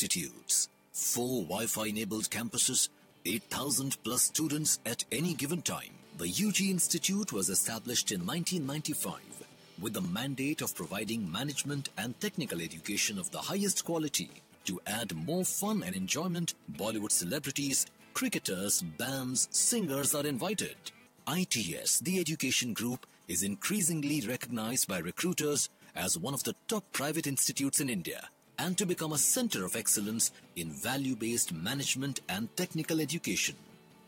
institutes, four Wi-Fi enabled campuses, 8,000 plus students at any given time. The UG Institute was established in 1995 with the mandate of providing management and technical education of the highest quality. To add more fun and enjoyment, Bollywood celebrities, cricketers, bands, singers are invited. ITS, the education group, is increasingly recognized by recruiters as one of the top private institutes in India and to become a center of excellence in value-based management and technical education.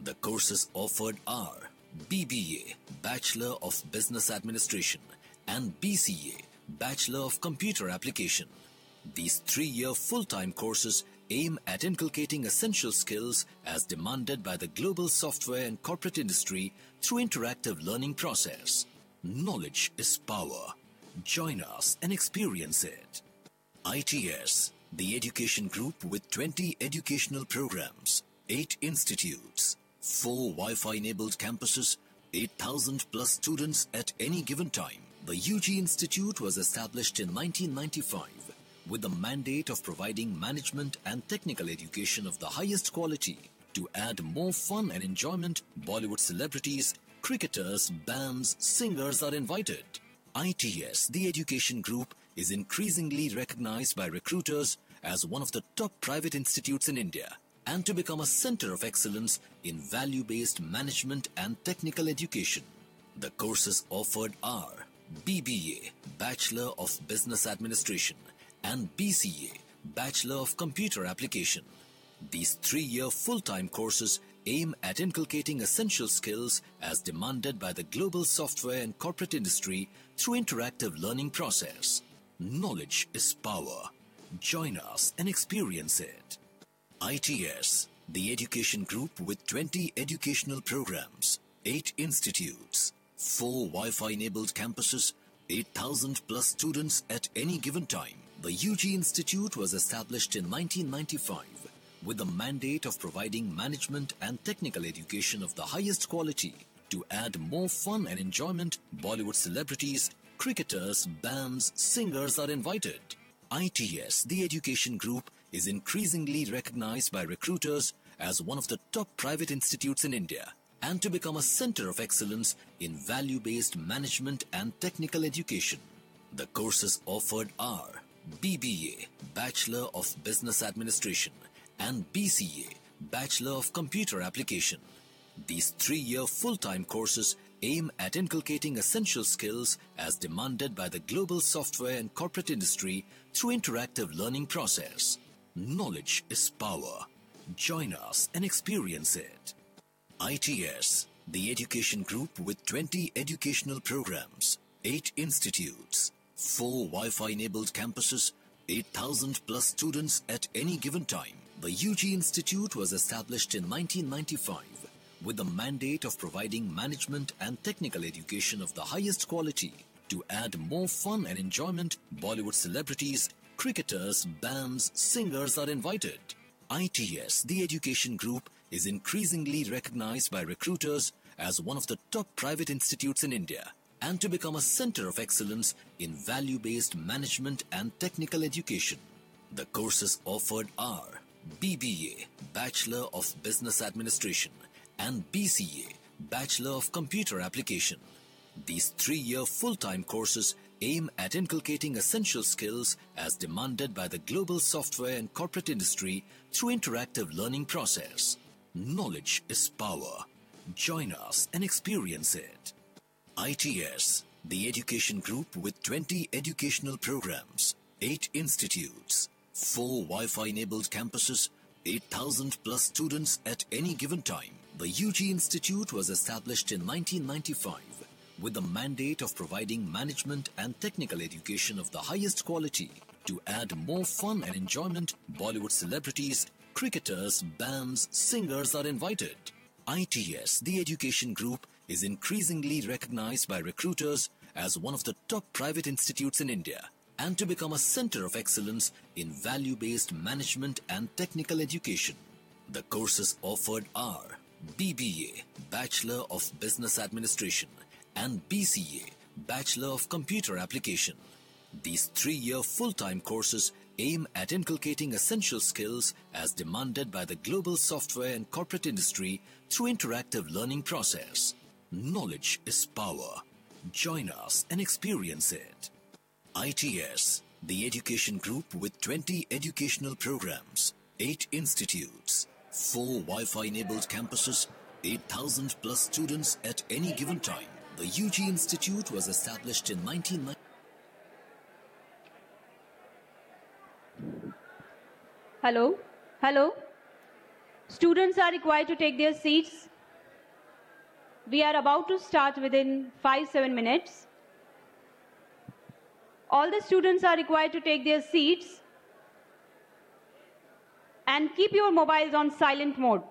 The courses offered are BBA, Bachelor of Business Administration, and BCA, Bachelor of Computer Application. These three-year full-time courses aim at inculcating essential skills as demanded by the global software and corporate industry through interactive learning process. Knowledge is power. Join us and experience it. ITS, the education group with 20 educational programs, 8 institutes, 4 Wi-Fi enabled campuses, 8,000 plus students at any given time. The UG Institute was established in 1995 with the mandate of providing management and technical education of the highest quality. To add more fun and enjoyment, Bollywood celebrities, cricketers, bands, singers are invited. ITS, the education group, is increasingly recognized by recruiters as one of the top private institutes in India and to become a center of excellence in value-based management and technical education. The courses offered are BBA, Bachelor of Business Administration, and BCA, Bachelor of Computer Application. These three-year full-time courses aim at inculcating essential skills as demanded by the global software and corporate industry through interactive learning process. Knowledge is power. Join us and experience it. ITS, the education group with 20 educational programs, 8 institutes, 4 Wi-Fi enabled campuses, 8,000 plus students at any given time. The UG Institute was established in 1995 with the mandate of providing management and technical education of the highest quality. To add more fun and enjoyment, Bollywood celebrities, cricketers, bands, singers are invited. ITS, the education group, is increasingly recognized by recruiters as one of the top private institutes in India and to become a center of excellence in value-based management and technical education. The courses offered are BBA, Bachelor of Business Administration, and BCA, Bachelor of Computer Application. These three-year full-time courses aim at inculcating essential skills as demanded by the global software and corporate industry through interactive learning process. Knowledge is power. Join us and experience it. ITS, the education group with 20 educational programs, 8 institutes, 4 Wi-Fi enabled campuses, 8,000 plus students at any given time. The UG Institute was established in 1995 with the mandate of providing management and technical education of the highest quality. To add more fun and enjoyment, Bollywood celebrities, cricketers, bands, singers are invited. ITS, the education group, is increasingly recognized by recruiters as one of the top private institutes in India and to become a center of excellence in value-based management and technical education. The courses offered are BBA, Bachelor of Business Administration, and BCA, Bachelor of Computer Application. These three-year full-time courses aim at inculcating essential skills as demanded by the global software and corporate industry through interactive learning process. Knowledge is power. Join us and experience it. ITS, the education group with 20 educational programs, 8 institutes, 4 Wi-Fi enabled campuses, 8,000 plus students at any given time. The UG Institute was established in 1995 with the mandate of providing management and technical education of the highest quality. To add more fun and enjoyment, Bollywood celebrities, cricketers, bands, singers are invited. ITS, the education group, is increasingly recognized by recruiters as one of the top private institutes in India and to become a center of excellence in value-based management and technical education. The courses offered are BBA, Bachelor of Business Administration, and BCA, Bachelor of Computer Application. These three-year full-time courses aim at inculcating essential skills as demanded by the global software and corporate industry through interactive learning process. Knowledge is power. Join us and experience it. ITS, the education group with 20 educational programs, 8 institutes, 4 Wi-Fi enabled campuses, 8,000 plus students at any given time. The UG Institute was established in 1990. Hello? Hello? Students are required to take their seats. We are about to start within 5-7 minutes. All the students are required to take their seats and keep your mobiles on silent mode.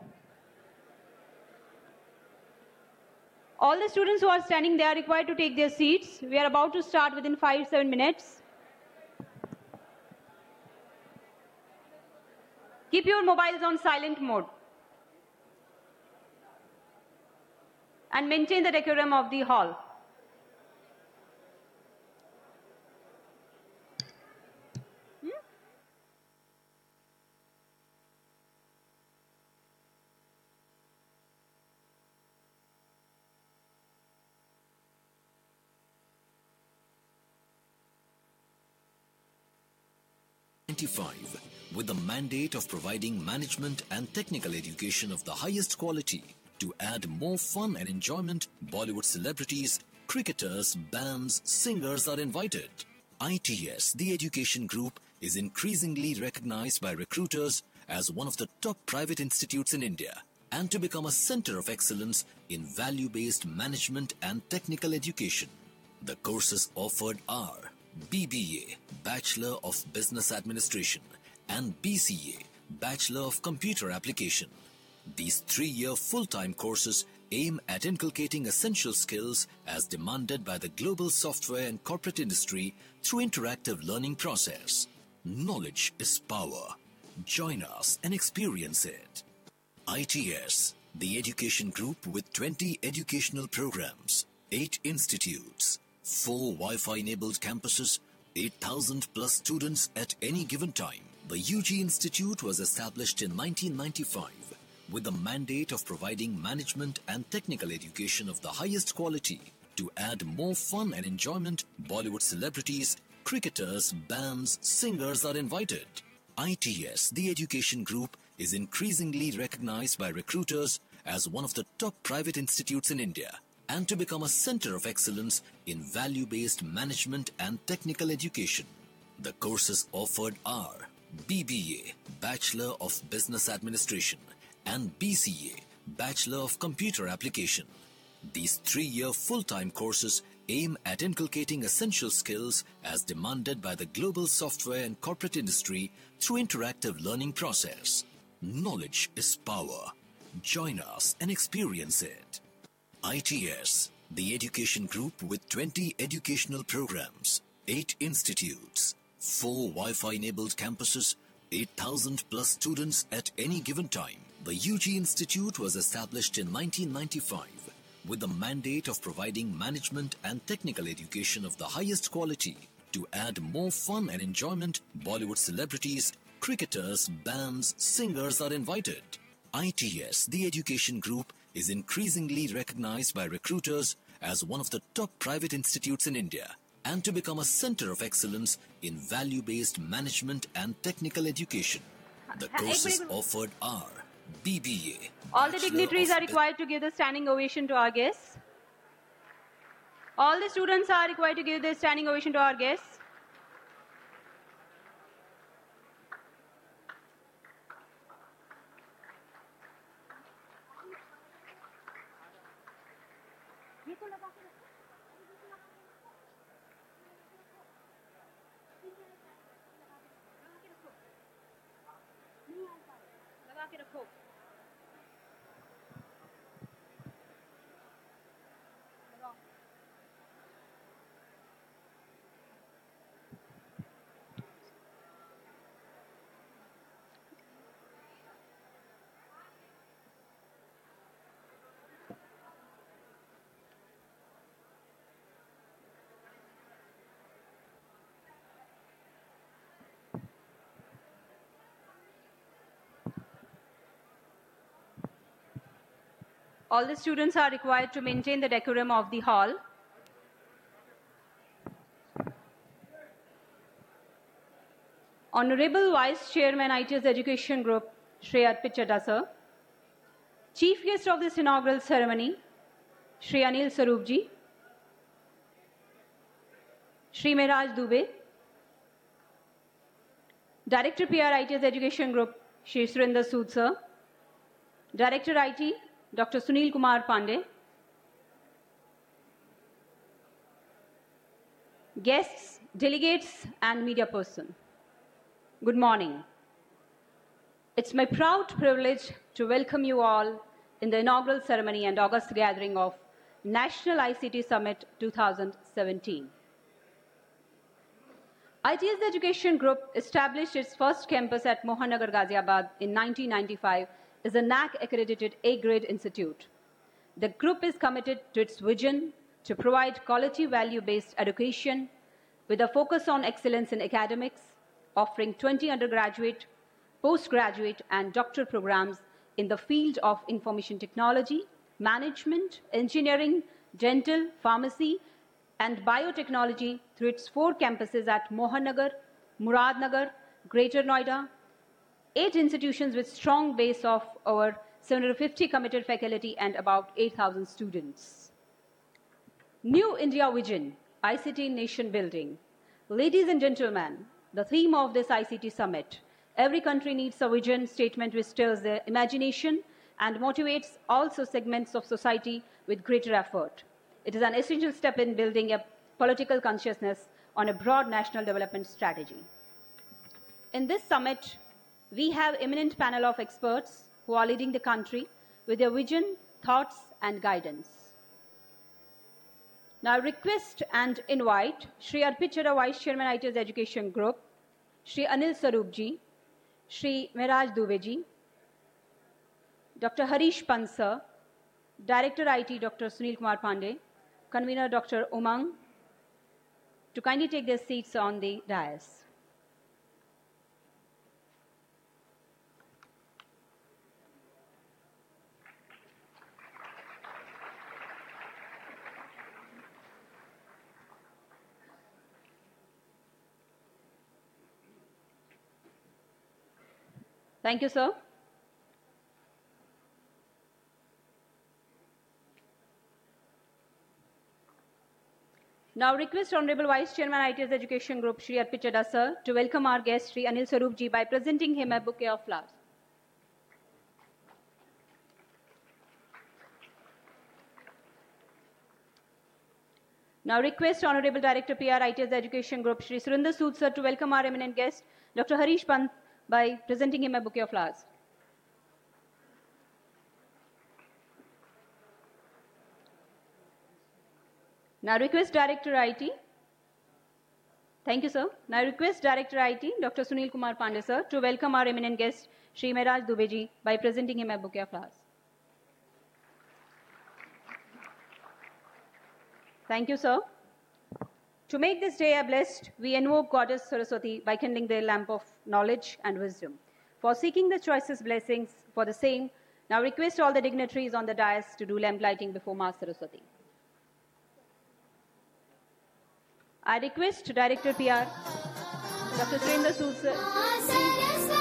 All the students who are standing, they are required to take their seats. We are about to start within 5-7 minutes. Keep your mobiles on silent mode. And maintain the decorum of the hall. With the mandate of providing management and technical education of the highest quality. To add more fun and enjoyment, Bollywood celebrities, cricketers, bands, singers are invited. ITS, the education group, is increasingly recognized by recruiters as one of the top private institutes in India and to become a center of excellence in value-based management and technical education. The courses offered are BBA, Bachelor of Business Administration, and BCA, Bachelor of Computer Application. These three-year full-time courses aim at inculcating essential skills as demanded by the global software and corporate industry through interactive learning process. Knowledge is power. Join us and experience it. ITS, the education group with 20 educational programs, 8 institutes, 4 Wi-Fi enabled campuses, 8,000 plus students at any given time. The UG Institute was established in 1995 with the mandate of providing management and technical education of the highest quality. To add more fun and enjoyment, Bollywood celebrities, cricketers, bands, singers are invited. ITS, the education group, is increasingly recognized by recruiters as one of the top private institutes in India and to become a center of excellence in value-based management and technical education. The courses offered are BBA, Bachelor of Business Administration, and BCA, Bachelor of Computer Application. These three-year full-time courses aim at inculcating essential skills as demanded by the global software and corporate industry through interactive learning process. Knowledge is power. Join us and experience it. ITS, the education group with 20 educational programs, 8 institutes, 4 Wi-Fi enabled campuses, 8,000 plus students at any given time. The UG Institute was established in 1995 with the mandate of providing management and technical education of the highest quality. To add more fun and enjoyment, Bollywood celebrities, cricketers, bands, singers are invited. ITS, the education group, is increasingly recognized by recruiters as one of the top private institutes in India and to become a center of excellence in value-based management and technical education. The courses offered are BBA. All the dignitaries are required to give the standing ovation to our guests. All the students are required to give the standing ovation to our guests. All the students are required to maintain the decorum of the hall. Honorable Vice Chairman ITS Education Group, Shri Arpit Chadha sir. Chief guest of this inaugural ceremony, Shri Anil Swarupji, Shri Mehraj Dubey, Director PR ITS Education Group, Shri Surinder Sood sir, Director IT, Dr. Sunil Kumar Pandey, guests, delegates, and media person. Good morning. It's my proud privilege to welcome you all in the inaugural ceremony and August gathering of National ICT Summit 2017. ITS Education Group established its first campus at Mohanagar, Ghaziabad in 1995 as a NAAC accredited A grade institute. The group is committed to its vision to provide quality value based education with a focus on excellence in academics, offering 20 undergraduate, postgraduate, and doctoral programs in the field of information technology, management, engineering, dental, pharmacy, and biotechnology through its four campuses at Mohanagar, Muradnagar, Greater Noida, eight institutions with strong base of over 750 committed faculty and about 8,000 students. New India Vision, ICT Nation Building. Ladies and gentlemen, the theme of this ICT summit. Every country needs a vision statement which stirs their imagination and motivates also segments of society with greater effort. It is an essential step in building a political consciousness on a broad national development strategy. In this summit, we have eminent panel of experts who are leading the country with their vision, thoughts, and guidance. Now, request and invite Sri Arpit Chadha, Vice Chairman, ITS Education Group, Sri Anil Swarupji, Sri Mehraj Dubeji, Dr. Harish Pansa, Director IT, Dr. Sunil Kumar Pandey, Convener Dr. Umang, to kindly take their seats on the dais. Thank you, sir. Now request Honorable Vice Chairman ITS Education Group, Shri Arpit sir, to welcome our guest, Shri Anil Swarupji, by presenting him a bouquet of flowers. Now request Honorable Director PR ITS Education Group, Shri Surinder Sood, sir, to welcome our eminent guest, Dr. Harish Pant, by presenting him a bouquet of flowers. Now request Director IT. Thank you, sir. Now request Director IT, Dr. Sunil Kumar Pandey, sir, to welcome our eminent guest, Sri Mehraj Dubeji, by presenting him a bouquet of flowers. Thank you, sir. To make this day a blessed, we invoke Goddess Saraswati by kindling the lamp of knowledge and wisdom. For seeking the choicest blessings for the same, now request all the dignitaries on the dais to do lamp lighting before Ma Saraswati. I request Director PR, Dr. Surinder Sood,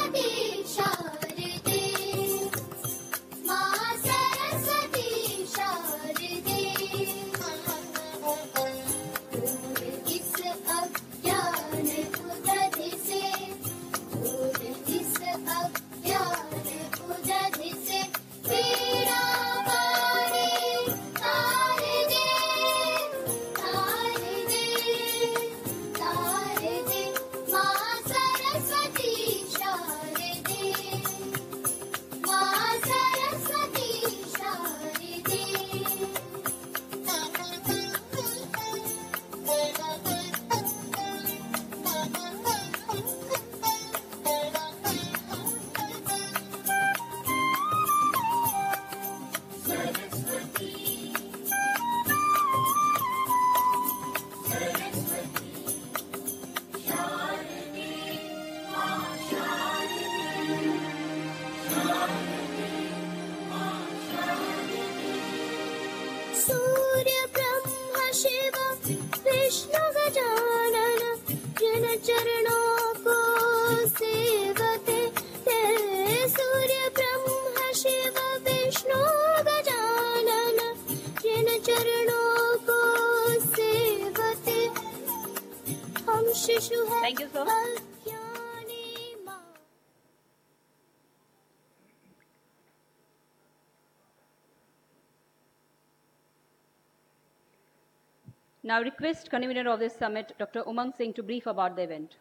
Now request convener of this summit, Dr. Umang Singh, to brief about the event.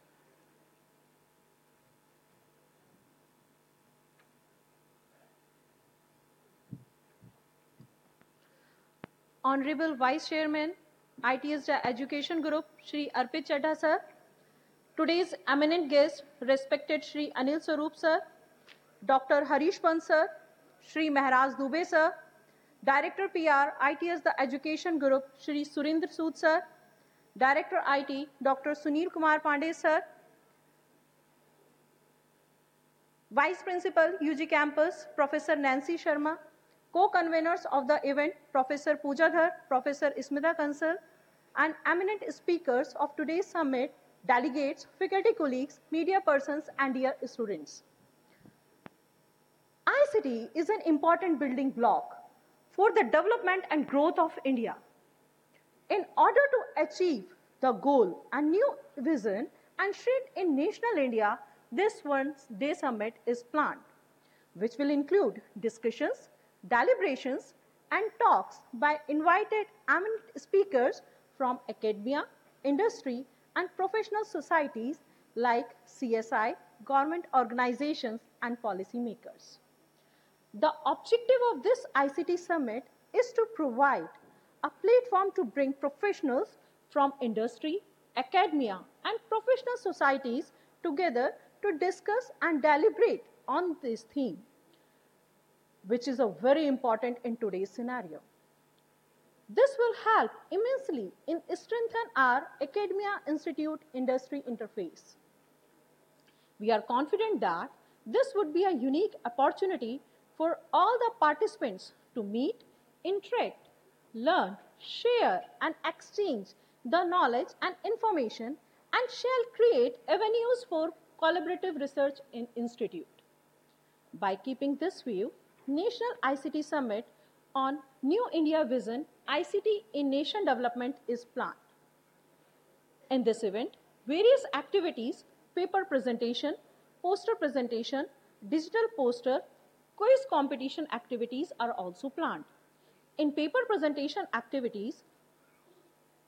Honorable Vice Chairman, ITS Education Group, Shri Arpit Chadha sir, today's eminent guest, respected Shri Anil Swarup sir, Dr. Harish Pant sir, Shri Mehraj Dubey sir, Director PR, ITS The Education Group, Shri Surinder Sood sir, Director IT, Dr. Sunil Kumar Pandey sir, Vice Principal, UG Campus, Professor Nancy Sharma, co-conveners of the event, Professor Pooja Dhar, Professor Ismita Kansal, and eminent speakers of today's summit, delegates, faculty colleagues, media persons, and dear students. ICT is an important building block for the development and growth of India. In order to achieve the goal and new vision and shade in national India, this one day summit is planned, which will include discussions, deliberations, and talks by invited eminent speakers from academia, industry, and professional societies like CSI, government organizations, and policymakers. The objective of this ICT summit is to provide a platform to bring professionals from industry, academia, and professional societies together to discuss and deliberate on this theme, which is a very important in today's scenario. This will help immensely in strengthen our academia institute industry interface. We are confident that this would be a unique opportunity for all the participants to meet, interact, learn, share, and exchange the knowledge and information and shall create avenues for collaborative research in institute. By keeping this view, National ICT Summit on New India Vision ICT in Nation Development is planned. In this event, various activities, paper presentation, poster presentation, digital poster, quiz competition activities are also planned. In paper presentation activities,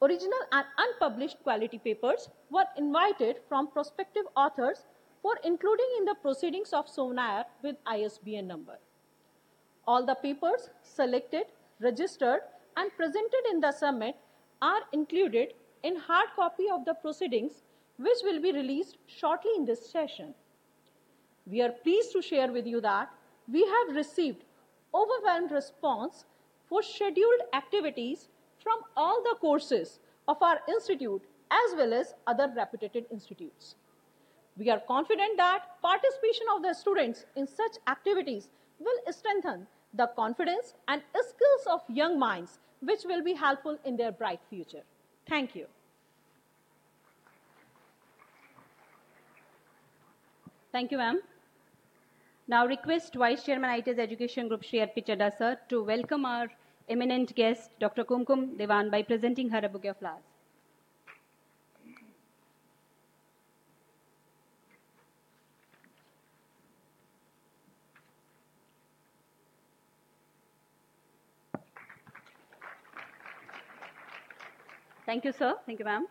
original and unpublished quality papers were invited from prospective authors for including in the proceedings of Sonair with ISBN number. All the papers selected, registered, and presented in the summit are included in hard copy of the proceedings, which will be released shortly in this session. We are pleased to share with you that we have received overwhelmed response for scheduled activities from all the courses of our institute as well as other reputed institutes. We are confident that participation of the students in such activities will strengthen the confidence and skills of young minds, which will be helpful in their bright future. Thank you. Thank you, ma'am. Now request Vice Chairman ITS Education Group Shri Arpit Chadha sir to welcome our eminent guest Dr. Kumkum Dewan by presenting her a bouquet of flowers. Thank you, sir. Thank you, ma'am.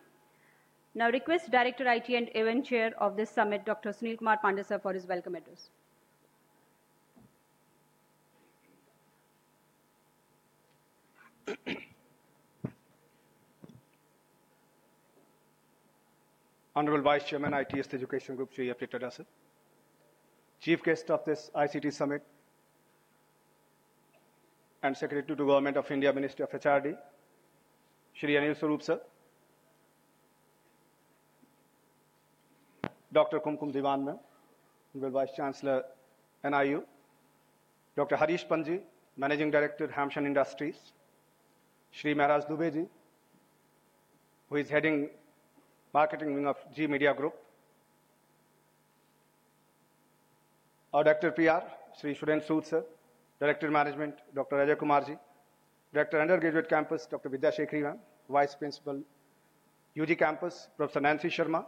Now request Director IT and Event Chair of this summit, Dr. Sunil Kumar Pandey sir, for his welcome address. Honorable Vice Chairman, ITS Education Group, Shri Aprit Tadasar. Chief guest of this ICT Summit and Secretary to Government of India, Ministry of HRD, Shri Anil Saroop sir. Dr. Kumkum Diwan ma'am, Honorable Vice Chancellor, NIU, Dr. Harish Panji, Managing Director, Hamshan Industries, Shri Maharaj Dubey ji, who is heading marketing wing of G Media Group. Our Director PR, Shri Shuren Sood sir, Director Management, Dr. Ajay Kumar ji, Director Undergraduate Campus, Dr. Vidya Shekhri ma'am, Vice Principal, UG Campus, Professor Nancy Sharma,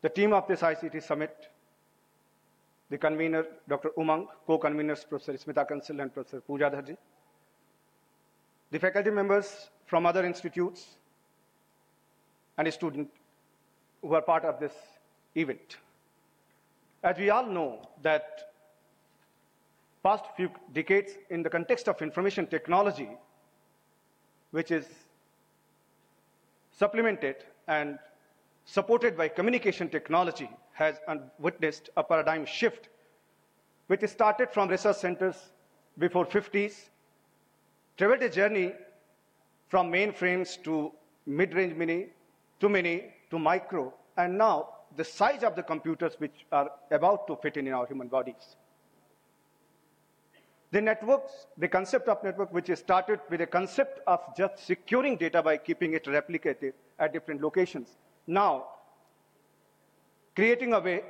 the team of this ICT Summit, the convener, Dr. Umang, co-conveners, Professor Smita Kansal and Professor Pooja Dharji, the faculty members from other institutes, and a student who are part of this event. As we all know that past few decades in the context of information technology, which is supplemented and supported by communication technology, has witnessed a paradigm shift, which started from research centers before 50s, traveled a journey from mainframes to mid-range mini, to mini, to micro, and now the size of the computers which are about to fit in, in our human bodies. The networks, the concept of network, which is started with a concept of just securing data by keeping it replicated at different locations. Now, creating a way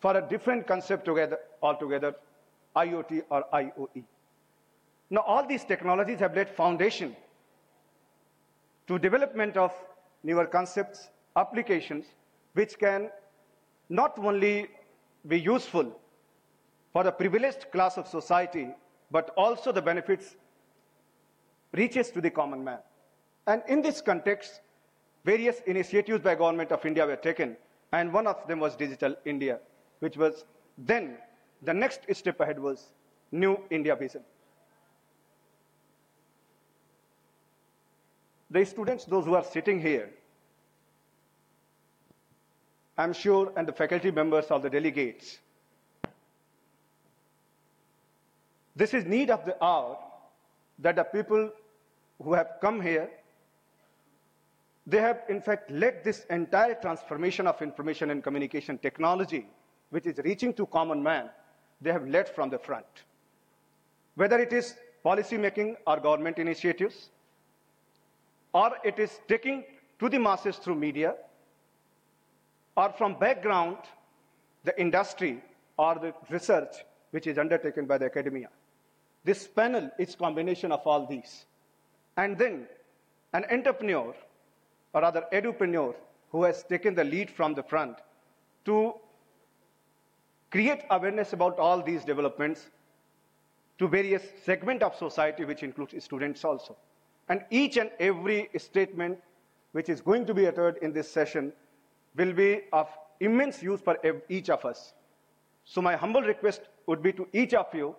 for a different concept together, altogether, IoT or IOE. Now, all these technologies have laid foundation to development of newer concepts, applications, which can not only be useful for the privileged class of society, but also the benefits reaches to the common man. And in this context, various initiatives by government of India were taken, and one of them was Digital India, which was then the next step ahead was New India Vision. The students, those who are sitting here, I'm sure, and the faculty members of the delegates, this is need of the hour that the people who have come here, they have in fact led this entire transformation of information and communication technology, which is reaching to common man, they have led from the front. Whether it is policy making or government initiatives, or it is taking to the masses through media, or from background, the industry or the research which is undertaken by the academia. This panel is combination of all these. And then an entrepreneur, or rather edupreneur, who has taken the lead from the front to create awareness about all these developments to various segment of society, which includes students also. And each and every statement which is going to be uttered in this session will be of immense use for each of us. So my humble request would be to each of you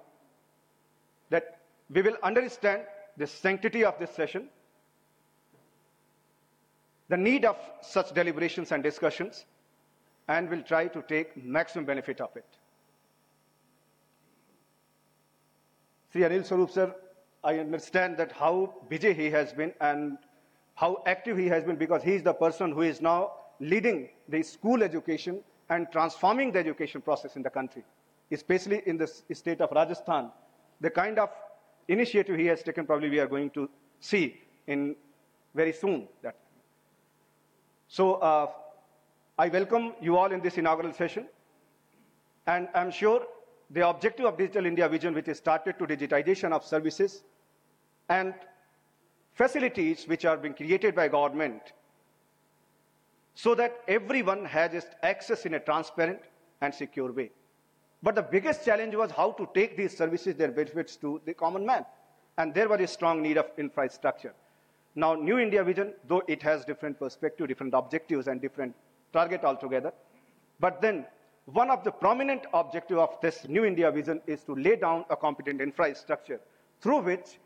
that we will understand the sanctity of this session, the need of such deliberations and discussions, and will try to take maximum benefit of it. Sri Anil Swarup sir, I understand that how busy he has been and how active he has been because he is the person who is now leading the school education and transforming the education process in the country, especially in the state of Rajasthan. The kind of initiative he has taken, probably we are going to see in very soon. That. So uh, I welcome you all in this inaugural session, and I'm sure the objective of Digital India Vision, which is started to digitization of services and facilities which are being created by government so that everyone has access in a transparent and secure way. But the biggest challenge was how to take these services, their benefits to the common man. And there was a strong need of infrastructure. Now, New India Vision, though it has different perspective, different objectives, and different target altogether, but then one of the prominent objectives of this New India Vision is to lay down a competent infrastructure through which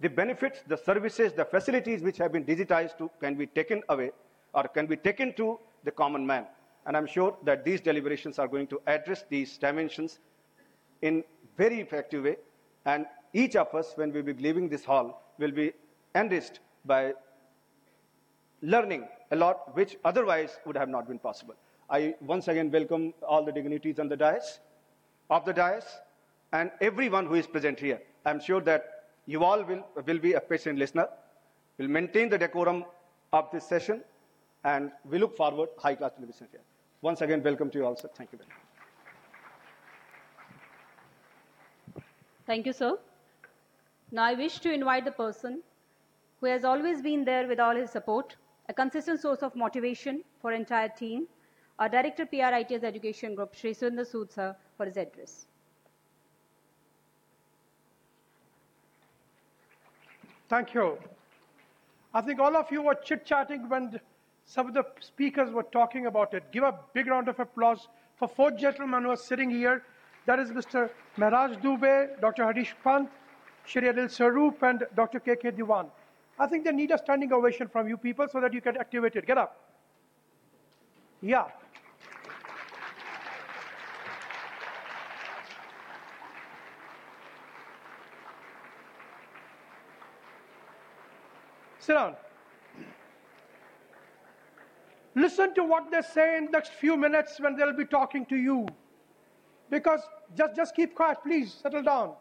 the benefits, the services, the facilities which have been digitized to can be taken away or can be taken to the common man. And I'm sure that these deliberations are going to address these dimensions in very effective way. And each of us, when we be leaving this hall, will be enriched by learning a lot, which otherwise would have not been possible. I once again welcome all the dignitaries on the dais, of the dais, and everyone who is present here. I'm sure that you all will, will be a patient listener. We'll maintain the decorum of this session, and we look forward high-class television here. Once again, welcome to you all, sir. Thank you very much. Thank you, sir. Now I wish to invite the person who has always been there with all his support, a consistent source of motivation for entire team, our Director PR ITS Education Group, Sri Surinder Sood sir, for his address. Thank you. I think all of you were chit chatting when some of the speakers were talking about it. Give a big round of applause for four gentlemen who are sitting here. That is Mr. Mehraj Dubey, Dr. Harish Pant, Shri Anil Swarup, and Dr. KK Dewan. I think they need a standing ovation from you people so that you can activate it. Get up. Yeah. Sit down. Listen to what they say in the next few minutes when they'll be talking to you. Because just, just keep quiet, please. Settle down.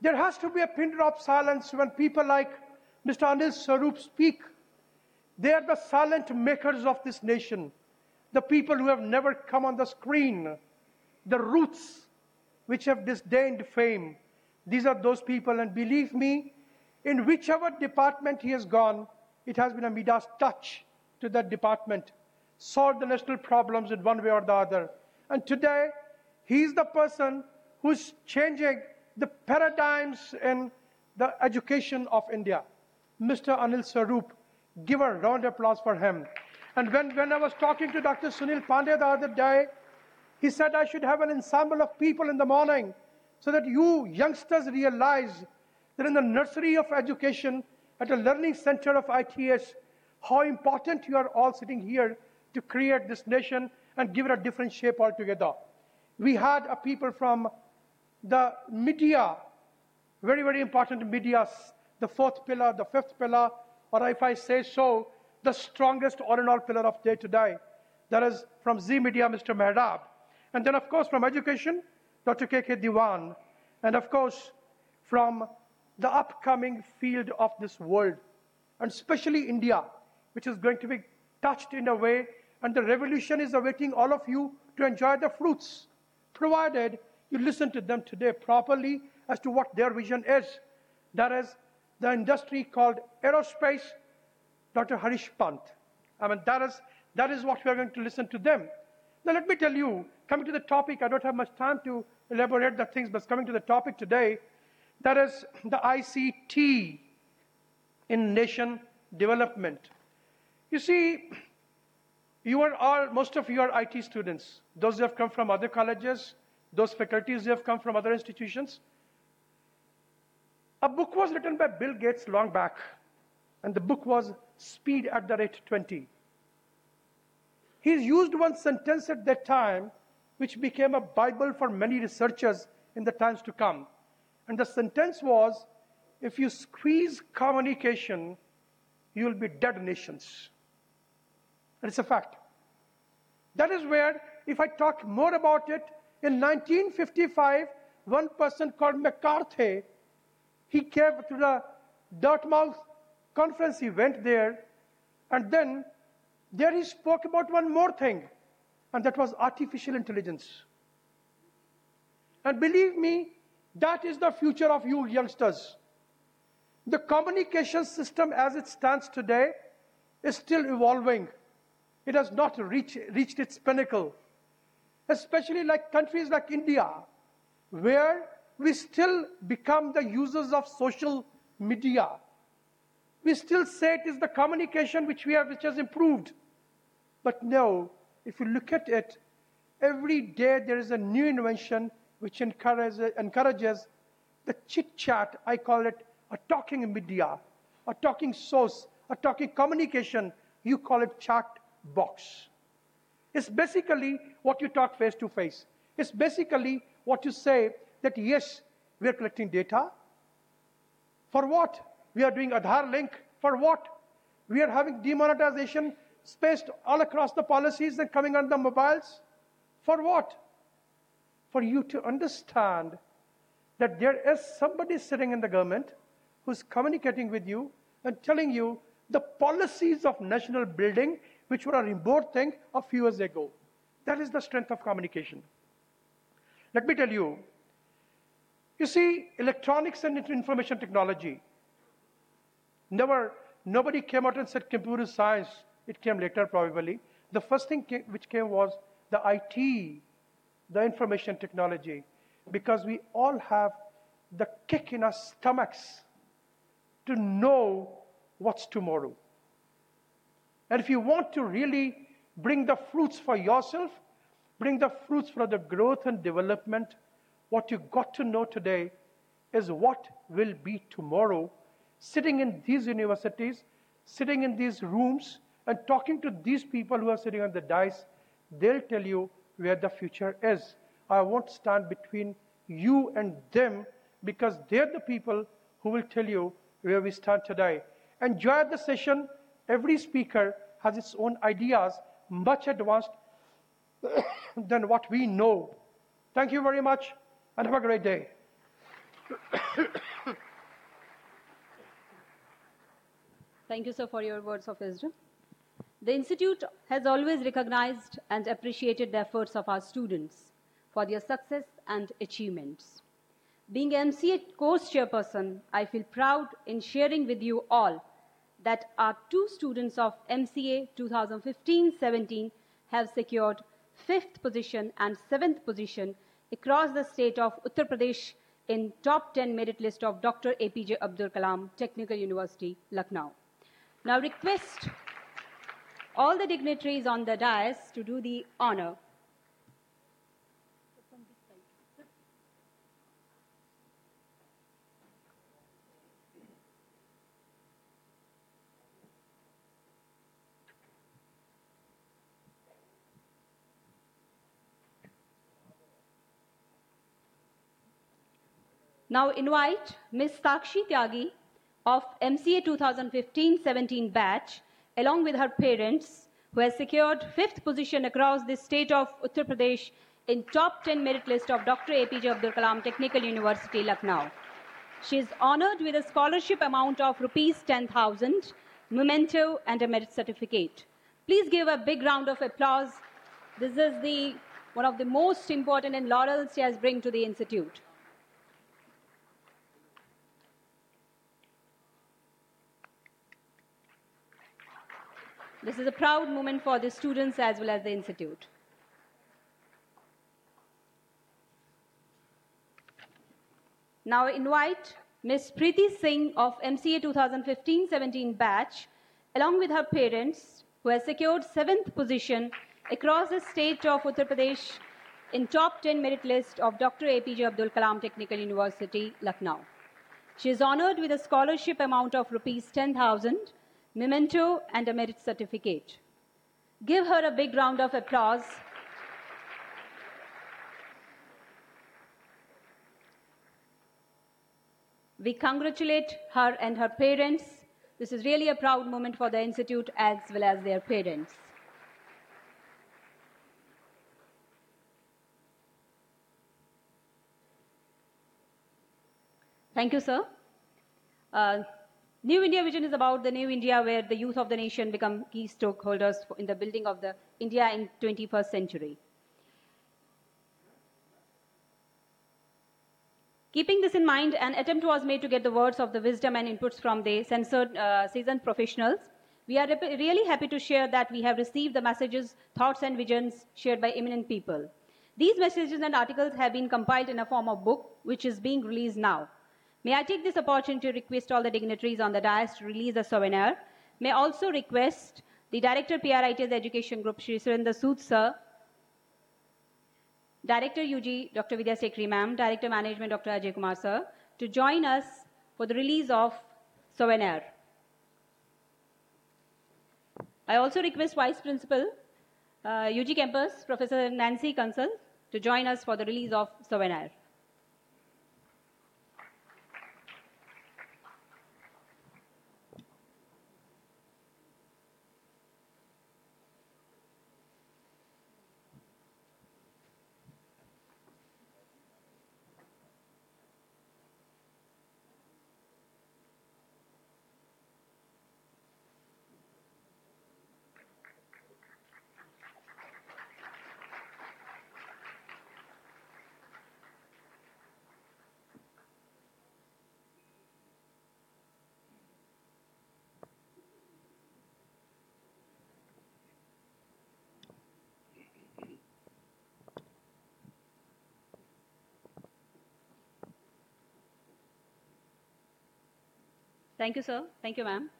There has to be a pin drop silence when people like Mr. Anil Swarup speak. They are the silent makers of this nation. The people who have never come on the screen. The roots which have disdained fame. These are those people, and believe me, in whichever department he has gone, it has been a Midas touch to that department, solved the national problems in one way or the other. And today, he's the person who's changing the paradigms in the education of India. Mr. Anil Swarup, give a round of applause for him. And when, when I was talking to Dr. Sunil Pandey the other day, he said I should have an ensemble of people in the morning so that you youngsters realize that in the nursery of education, at a learning center of ITS, how important you are all sitting here to create this nation and give it a different shape altogether. We had a people from the media, very, very important media, the fourth pillar, the fifth pillar, or if I say so, the strongest all in all pillar of day to day. That is from Zee Media, Mr. Mehraj. And then, of course, from education, Dr. KK Dewan. And of course, from the upcoming field of this world, and especially India, which is going to be touched in a way, and the revolution is awaiting all of you to enjoy the fruits, provided you listen to them today properly as to what their vision is. That is the industry called aerospace, Dr. Harish Pant. I mean, that is, that is what we are going to listen to them. Now, let me tell you, coming to the topic, I don't have much time to elaborate the things, but coming to the topic today, that is the ICT in nation development. You see, you are all, most of you are IT students. Those who have come from other colleges, those faculties who have come from other institutions. A book was written by Bill Gates long back, and the book was Speed at the Rate 20. He's used one sentence at that time, which became a Bible for many researchers in the times to come. And the sentence was if you squeeze communication, you'll be dead nations. And it's a fact. That is where, if I talk more about it, in 1955, one person called McCarthy, he came to the Dartmouth conference, he went there, and then there he spoke about one more thing, and that was artificial intelligence. And believe me, that is the future of you youngsters. The communication system as it stands today is still evolving. It has not reach, reached its pinnacle. Especially like countries like India, where we still become the users of social media. We still say it is the communication which we have which has improved. But no, if you look at it, every day there is a new invention which encourages, encourages the chit chat. I call it a talking media, a talking source, a talking communication. You call it chat box. It's basically what you talk face to face. It's basically what you say that yes, we are collecting data. For what? We are doing Aadhaar link. For what? We are having demonetization spaced all across the policies and coming on the mobiles? For what? For you to understand that there is somebody sitting in the government who's communicating with you and telling you the policies of national building, which were a remote thing a few years ago. That is the strength of communication. Let me tell you, you see, electronics and information technology, never, nobody came out and said computer science. It came later, probably. The first thing ca- which came was the IT, the information technology, because we all have the kick in our stomachs to know what's tomorrow. And if you want to really bring the fruits for yourself, bring the fruits for the growth and development, what you got to know today is what will be tomorrow. Sitting in these universities, sitting in these rooms, and talking to these people who are sitting on the dais, they'll tell you where the future is. I won't stand between you and them because they're the people who will tell you where we stand today. Enjoy the session. Every speaker has its own ideas, much advanced than what we know. Thank you very much and have a great day. Thank you, sir, for your words of wisdom. The Institute has always recognized and appreciated the efforts of our students for their success and achievements. Being MCA course chairperson, I feel proud in sharing with you all that our two students of MCA 2015-17 have secured fifth position and seventh position across the state of Uttar Pradesh in top 10 merit list of Dr. APJ Abdul Kalam Technical University, Lucknow. Now request all the dignitaries on the dais to do the honor. Now invite Ms. Sakshi Tyagi of MCA 2015-17 batch along with her parents who has secured fifth position across the state of Uttar Pradesh in top 10 merit list of Dr. APJ Abdul Kalam Technical University, Lucknow. She is honored with a scholarship amount of rupees 10,000, memento and a merit certificate. Please give a big round of applause. This is the one of the most important and laurels she has bring to the institute. This is a proud moment for the students as well as the institute. Now I invite Ms. Preeti Singh of MCA 2015-17 batch along with her parents who has secured seventh position across the state of Uttar Pradesh in top 10 merit list of Dr. APJ Abdul Kalam Technical University, Lucknow. She is honored with a scholarship amount of rupees 10,000 memento, and a merit certificate. Give her a big round of applause. We congratulate her and her parents. This is really a proud moment for the Institute as well as their parents. Thank you, sir. Uh, New India Vision is about the new India where the youth of the nation become key stakeholders in the building of the India in 21st century. Keeping this in mind, an attempt was made to get the words of the wisdom and inputs from the censored uh, seasoned professionals. We are rep- really happy to share that we have received the messages, thoughts, and visions shared by eminent people. These messages and articles have been compiled in a form of book, which is being released now. May I take this opportunity to request all the dignitaries on the dais to release a souvenir. May I also request the Director PRIT's Education Group, Shri Surinder Sood sir, Director UG, Dr. Vidya Sekri ma'am, Director Management, Dr. Ajay Kumar sir, to join us for the release of souvenir. I also request Vice Principal, uh, UG Campus, Professor Nancy Kansal, to join us for the release of souvenir. Thank you, sir. Thank you, ma'am.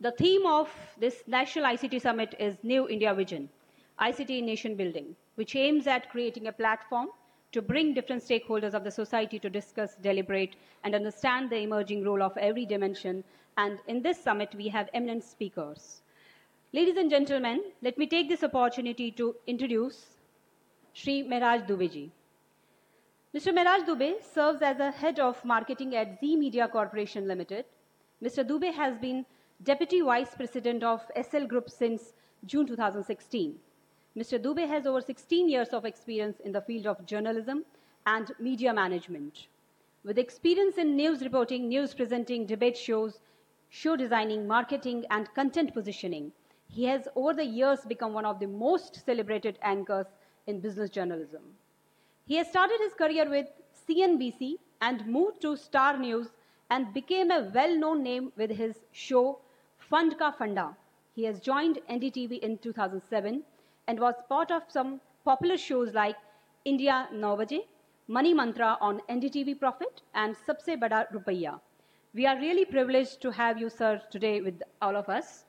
The theme of this National ICT Summit is New India Vision, ICT Nation Building, which aims at creating a platform to bring different stakeholders of the society to discuss, deliberate, and understand the emerging role of every dimension. And in this summit, we have eminent speakers. Ladies and gentlemen, let me take this opportunity to introduce Sri Mehraj Dubeji. Mr. Mehraj Dube serves as the head of marketing at Zee Media Corporation Limited. Mr. Dube has been deputy vice president of Essel Group since June 2016. Mr. Dube has over 16 years of experience in the field of journalism and media management. With experience in news reporting, news presenting, debate shows, show designing, marketing, and content positioning, he has over the years become one of the most celebrated anchors in business journalism. He has started his career with CNBC and moved to Star News and became a well known name with his show Fund Ka Funda. He has joined NDTV in 2007 and was part of some popular shows like India 9 Baje, Money Mantra on NDTV Profit, and Sabse Bada Rupaiya. We are really privileged to have you, sir, today with all of us.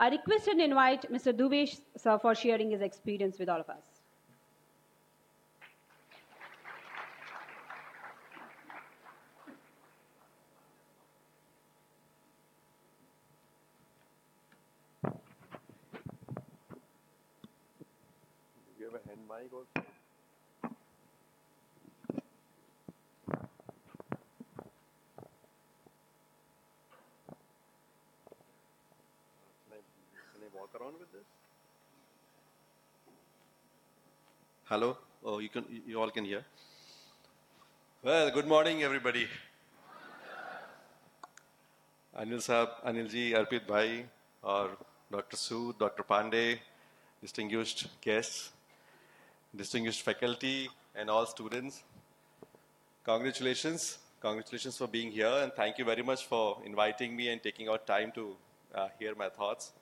I request and invite Mr. Dube, sir, for sharing his experience with all of us. Do you have a hand mic also? Can I, can I walk with this? Hello? Oh, you can, you- you all can hear? Well, good morning, everybody. Anil Saab, Anil ji, Arpit Bhai, or Dr. Sood, Dr. Pandey, distinguished guests, distinguished faculty, and all students. Congratulations. Congratulations for being here, and thank you very much for inviting me and taking out time to uh, hear my thoughts.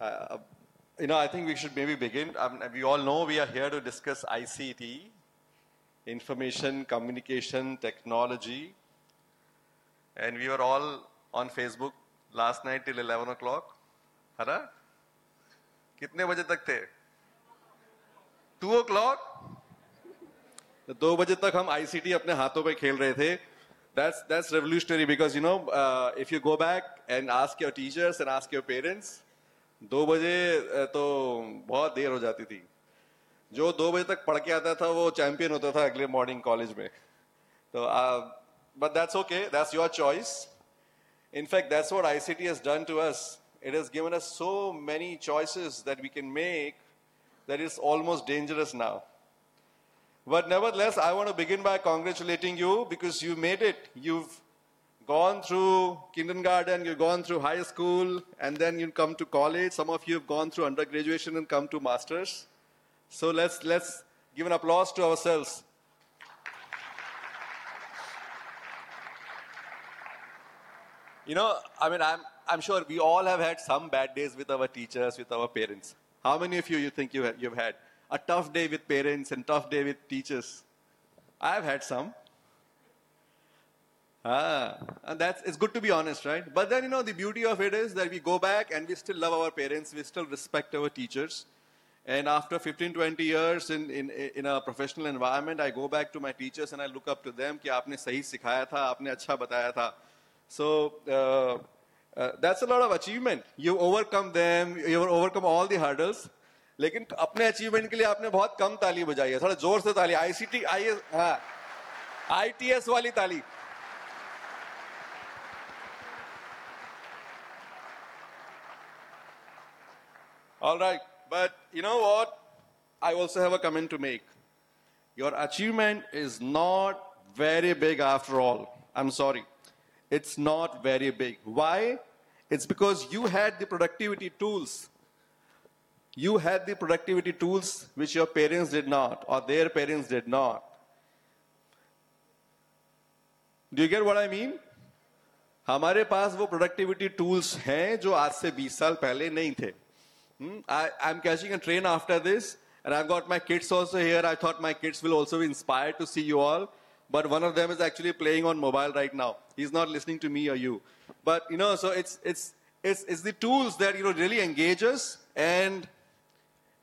Uh, you know, I think we should maybe begin. Um, we all know we are here to discuss ICT, information, communication, technology, and we were all on Facebook last night till 11 o'clock. है ना? कितने बजे तक थे? Two O clock दो बजे तक हम आईसीटी अपने हाथों पे खेल रहे थे that's that's revolutionary because you know uh, if you go back and ask your teachers and ask your parents दो बजे तो बहुत देर हो जाती थी। जो दो बजे तक पढ़ के आता था, वो चैंपियन होता था अगले मॉर्निंग कॉलेज में। तो but that's okay that's your choice in fact that's what I C T has done to us it is given us so many choices that we can make that is almost dangerous now but nevertheless I want begin by congratulating you because you made it you gone through kindergarten, you've gone through high school, and then you come to college. Some of you have gone through undergraduation and come to masters. So let's let's give an applause to ourselves. You know, I mean, I'm, I'm sure we all have had some bad days with our teachers, with our parents. How many of you you think you have, you've had a tough day with parents and tough day with teachers? I've had some. Ah, and that's it's good to be honest, right? But then you know the beauty of it is that we go back and we still love our parents, we still respect our teachers. And after 15, 20 years in, in, in a professional environment, I go back to my teachers and I look up to them कि आपने सही सिखाया था, आपने अच्छा बताया था. So uh, uh, that's a lot of achievement. You overcome them, you overcome all the hurdles. लेकिन अपने अचीवमेंट के लिए आपने बहुत कम ताली बजाई है थोड़ा जोर से ताली आईसीटी आई हाँ आईटीएस वाली ताली All right, but you know what? I also have a comment to make. Your achievement is not very big after all. I'm sorry. It's not very big. Why? It's because you had the productivity tools. You had the productivity tools which your parents did not, or their parents did not. Do you get what I mean? हमारे पास वो productivity tools हैं जो आज से 20 साल पहले नहीं थे Hmm? I, I'm catching a train after this, and I've got my kids also here. I thought my kids will also be inspired to see you all. But one of them is actually playing on mobile right now. He's not listening to me or you. But you know, so it's it's it's, it's the tools that you know really engage us, and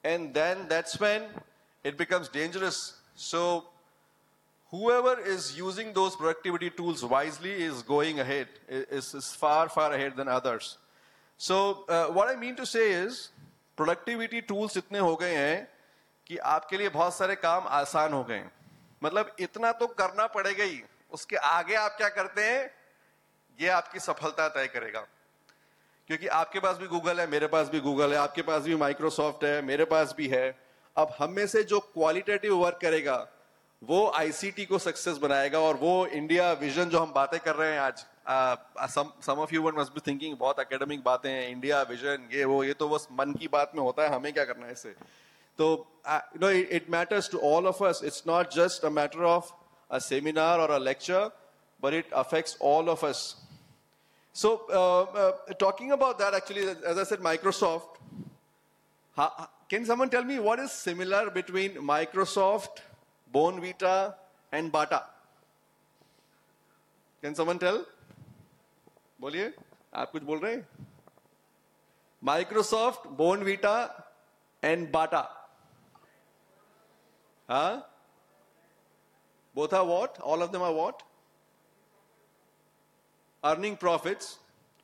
and then that's when it becomes dangerous. So whoever is using those productivity tools wisely is going ahead, is, is far, far ahead than others. So, uh, what I mean to say is, productivity tools इतने हो गए हैं कि आपके लिए बहुत सारे काम आसान हो गए मतलब इतना तो करना पड़ेगा ही। उसके आगे आप क्या करते हैं? ये आपकी सफलता तय करेगा। क्योंकि आपके पास भी गूगल है, मेरे पास भी गूगल है, आपके पास भी माइक्रोसॉफ्ट है, मेरे पास भी है। अब हम में से जो क्वालिटेटिव वर्क करेगा, वो आईसीटी को सक्सेस बनाएगा और वो इंडिया विजन जो हम बातें कर रहे हैं आज some some of you one must be thinking बहुत एकेडमिक बातें इंडिया विजन ये वो ये तो बस मन की बात में होता है हमें क्या करना है इससे तो you know it matters to all of us it's not just a matter of a seminar और a lecture but it affects all of us so talking about that actually as I said Microsoft can someone tell me what is similar between Microsoft, Bournvita, and Bata? Can someone tell? बोलिए आप कुछ बोल रहे हैं Microsoft Bournvita and बाटा हाँ are what all of them are what earning profits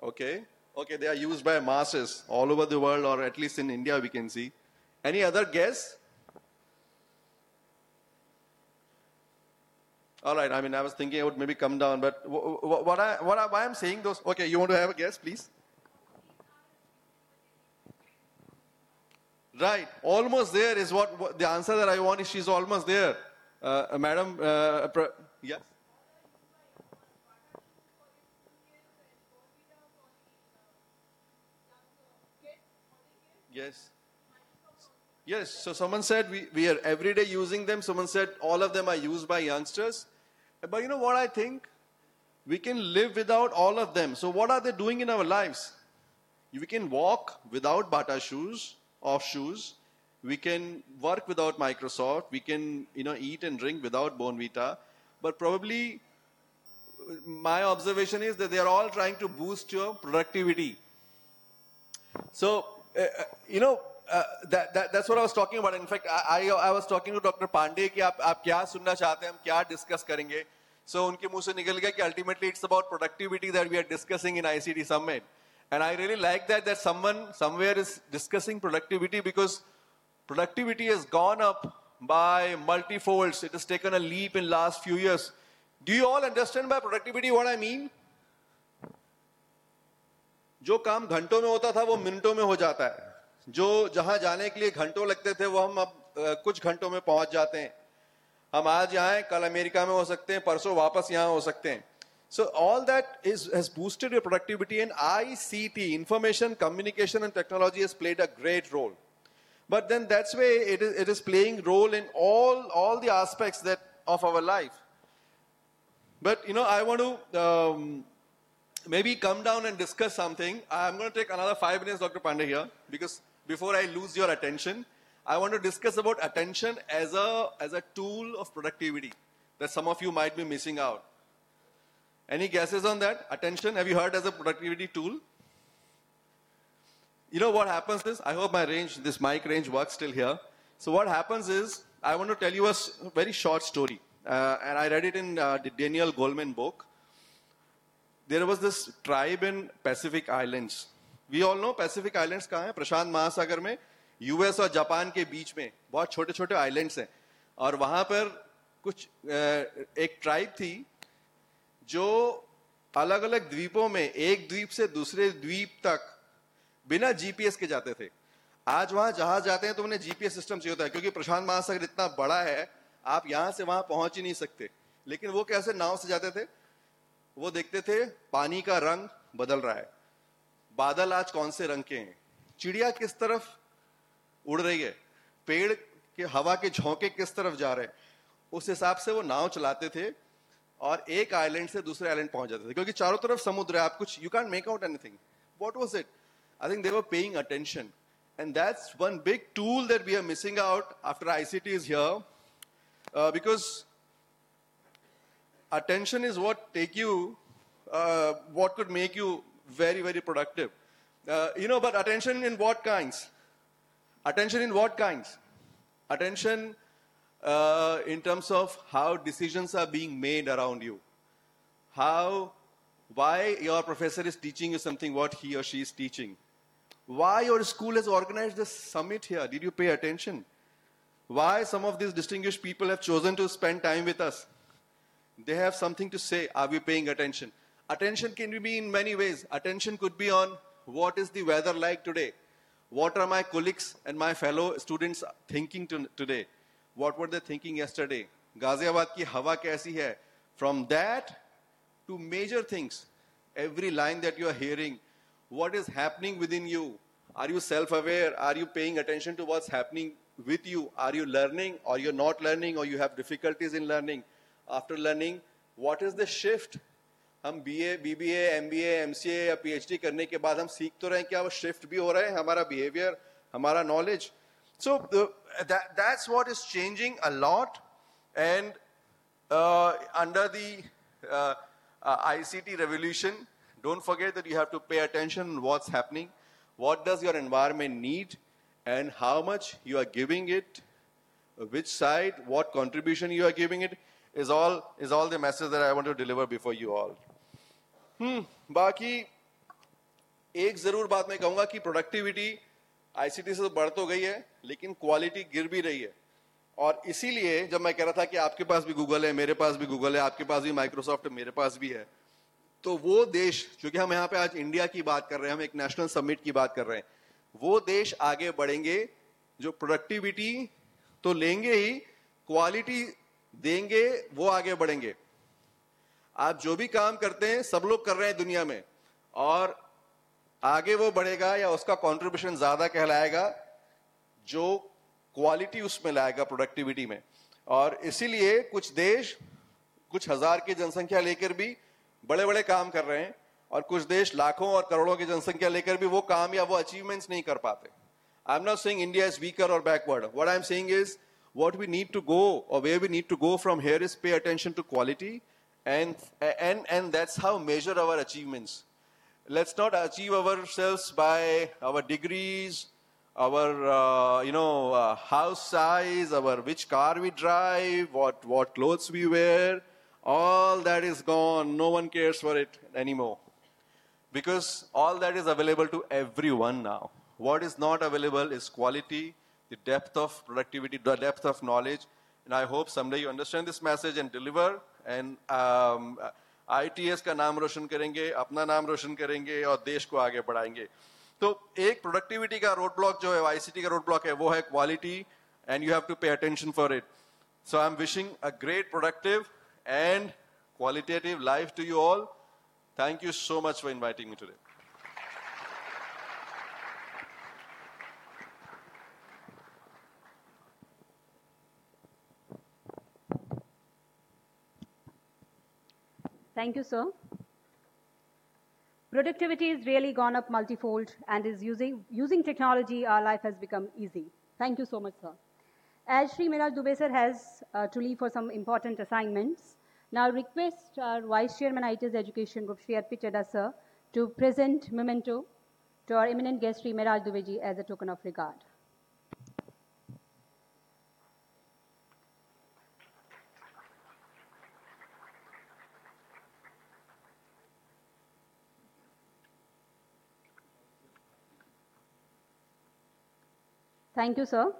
okay okay they are used by masses all over the world or at least in india we can see any other guess all right i mean i was thinking i would maybe come down but wh- wh- what i what I, why i'm saying those okay you want to have a guess please? Right almost there is what, what the answer that i want is she's almost there. Uh, madam uh, pro- yes? Yes. Yes, so someone said we, we are every day using them. Someone said all of them are used by youngsters. But you know what I think? We can live without all of them. So, what are they doing in our lives? We can walk without Bata shoes, off shoes. We can work without Microsoft. We can, you know, eat and drink without Bournvita. But probably my observation is that they are all trying to boost your productivity. So, uh, uh, you know, क्या discuss करेंगे? So उनके मुँह से निकल गया ultimately it's productivity because productivity is gone up by multi do you all understand जो काम घंटों में होता था, वो मिनटों में हो जाता है। जो जहाँ जाने के लिए घंटों लगते थे, वो हम अब कुछ घंटों में पहुँच जाते हैं। हम आज यहाँ हैं, कल अमेरिका में हो सकते हैं, परसों वापस यहाँ हो सकते हैं। So all that is has boosted your productivity and I C T information communication and technology has played a great role but then that's way it is it is playing role in all all the aspects that of our life but you know I want to maybe come down and discuss something. I'm going to take another five minutes dr pandey here, because before I lose your attention, I want to discuss about attention as a, as a tool of productivity that some of you might be missing out. Any guesses on that? Attention, have you heard as a productivity tool? You know what happens is, I hope my range, this mic range works still here. So what happens is, I want to tell you a very short story. Uh, and I read it in uh, the Daniel Goleman book there was this tribe in Pacific Islands. We all know Pacific Islands कहाँ है? प्रशांत महासागर में US और Japan के बीच में। बहुत छोटे छोटे आइलैंड्स हैं। और वहाँ पर कुछ एक ट्राइब थी, जो अलग अलग द्वीपों में, एक द्वीप से दूसरे द्वीप तक बिना जीपीएस के जाते थे। आज वहाँ जहाज़ जाते हैं तो उन्हें जीपीएस सिस्टम चाहिए होता है, क्योंकि प्रशांत महासागर इतना बड़ा है, आप यहाँ से वहाँ पहुँच ही नहीं सकते। लेकिन वो कैसे नाव से जाते थे? वो देखते थे, पानी का रंग बदल रहा है। बादल आज कौन से रंग के हैं? चिड़िया किस तरफ़ उड़ रही है? पेड़ के हवा के झोंके किस तरफ़ जा रहे उस हिसाब से वो नाव चलाते थे और एक आइलैंड से दूसरे आइलैंड पहुँच जाते थे क्योंकि चारों तरफ़ समुद्र है आप कुछ you can make out anything what was it I think they were paying attention And that's one big tool that we are missing out after ICT is here. Uh, because attention is what take you, uh, what could make you very, very productive. Uh, you know, but attention in what kinds? Attention in what kinds? Attention uh, in terms of how decisions are being made around you. How, why your professor is teaching you something, what he or she is teaching. Why your school has organized this summit here? Did you pay attention? Why some of these distinguished people have chosen to spend time with us? They have something to say. Are we paying attention? Attention can be in many ways. Attention could be on what is the weather like today? What are my colleagues and my fellow students thinking to, today? What were they thinking yesterday? Ghaziabad ki hawa kaisi hai? From that to major things, every line that you are hearing, what is happening within you? Are you self-aware? Are you paying attention to what's happening with you? Are you learning or you're not learning or you have difficulties in learning? After learning, what is the shift? हम BA BBA MBA MCA या PhD करने के बाद हम सीख तो रहे हैं क्या वो शिफ्ट भी हो रहे हैं, हमारा बिहेवियर हमारा knowledge so that's what is changing a lot and under the ICT revolution don't forget that you have to pay attention what's happening what does your environment need and how much you are giving it which side what contribution you are giving it is all is all the message that i want to deliver before you all. Hmm बाकी एक ज़रूर बात मैं कहूँगा कि productivity ICT से तो बढ़ तो गई है, लेकिन क्वालिटी गिर भी रही है। और इसीलिए जब मैं कह रहा था कि आपके पास भी गूगल है, मेरे पास भी गूगल है, आपके पास भी माइक्रोसॉफ्ट मेरे पास भी है तो वो देश, क्योंकि हम यहाँ पे आज इंडिया की बात कर रहे हैं, हम एक नेशनल समिट की बात कर रहे हैं, वो देश आगे बढ़ेंगे, जो प्रोडक्टिविटी तो लेंगे ही क्वालिटी देंगे, वो आगे बढ़ेंगे। आप जो भी काम करते हैं, सब लोग कर रहे हैं दुनिया में। और आगे वो बढ़ेगा या उसका कंट्रीब्यूशन ज़्यादा कहलाएगा, जो क्वालिटी उसमें लाएगा प्रोडक्टिविटी में। और इसीलिए कुछ देश, कुछ हज़ार की जनसंख्या लेकर भी बड़े बड़े काम कर रहे हैं और कुछ देश लाखों और करोड़ों की जनसंख्या लेकर भी वो काम या वो अचीवमेंट्स नहीं कर पाते। I am not saying India is weaker or backward what I am saying is what we need to go or way we need to go from here is pay attention to quality and, and, and that's how measure our achievements. Let's not achieve ourselves by our degrees, our, uh, you know, uh, house size, our which car we drive, what, what clothes we wear. All that is gone. No one cares for it anymore. Because all that is available to everyone now. What is not available is quality, the depth of productivity, the depth of knowledge. And I hope someday you understand this message and deliver ITS um, का नाम रोशन करेंगे अपना नाम रोशन करेंगे और देश को आगे बढ़ाएँगे तो एक प्रोडक्टिविटी का रोड ब्लॉक जो है आईसीटी का रोड ब्लॉक है वो है quality and you have to pay attention for it so I am wishing a great productive and qualitative life to you all. Thank you so much for inviting me today. Thank you, sir. Productivity has really gone up multifold and is using, using technology, our life has become easy. Thank you so much, sir. As Sri Mehraj Dubey sir has uh, to leave for some important assignments, now request our Vice Chairman ITS Education Group, Sri Arpit Chadha sir, to present memento to our eminent guest Sri Mehraj Dubeji as a token of regard. Thank you, sir.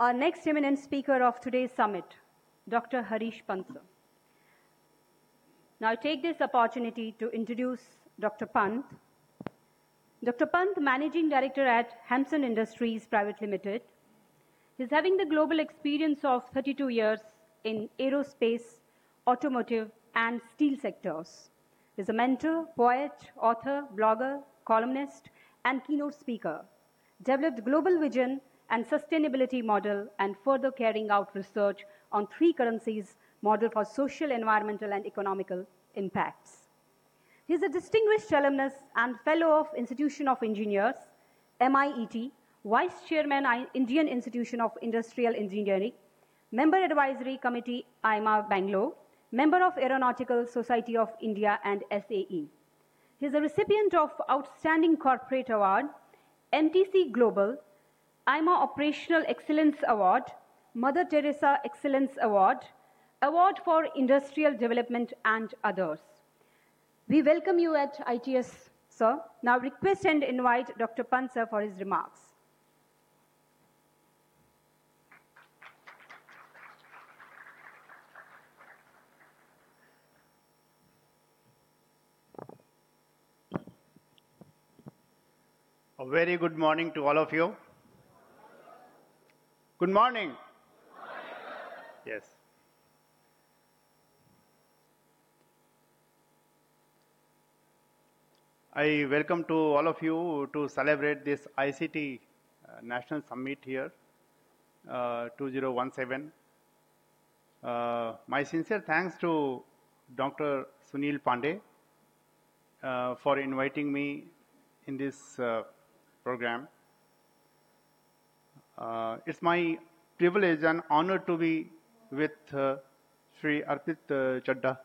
Our next eminent speaker of today's summit, Dr. Harish Pant. Now I take this opportunity to introduce Dr. Pant. Dr. Pant, Managing Director at Hampson Industries Private Limited, is having the global experience of 32 years in aerospace, automotive, and steel sectors. Is a mentor, poet, author, blogger, columnist, and keynote speaker, developed global vision and sustainability model and further carrying out research on three currencies model for social, environmental, and economical impacts. He is a distinguished alumnus and fellow of Institution of Engineers, MIET, Vice Chairman, Indian Institution of Industrial Engineering, Member Advisory Committee, IMA Bangalore, Member of Aeronautical Society of India and SAE. He is a recipient of Outstanding Corporate Award, MTC Global, IMA Operational Excellence Award, Mother Teresa Excellence Award, Award for Industrial Development, and others. We welcome you at ITS, sir. Now request and invite Dr. Pansa for his remarks. A very good morning to all of you. Good morning. Yes. I welcome to all of you to celebrate this ICT uh, National Summit here, uh, 2017. Uh, my sincere thanks to Dr. Sunil Pandey uh, for inviting me in this uh, program. Uh, it's my privilege and honor to be with uh, Sri Arpit uh, Chadha,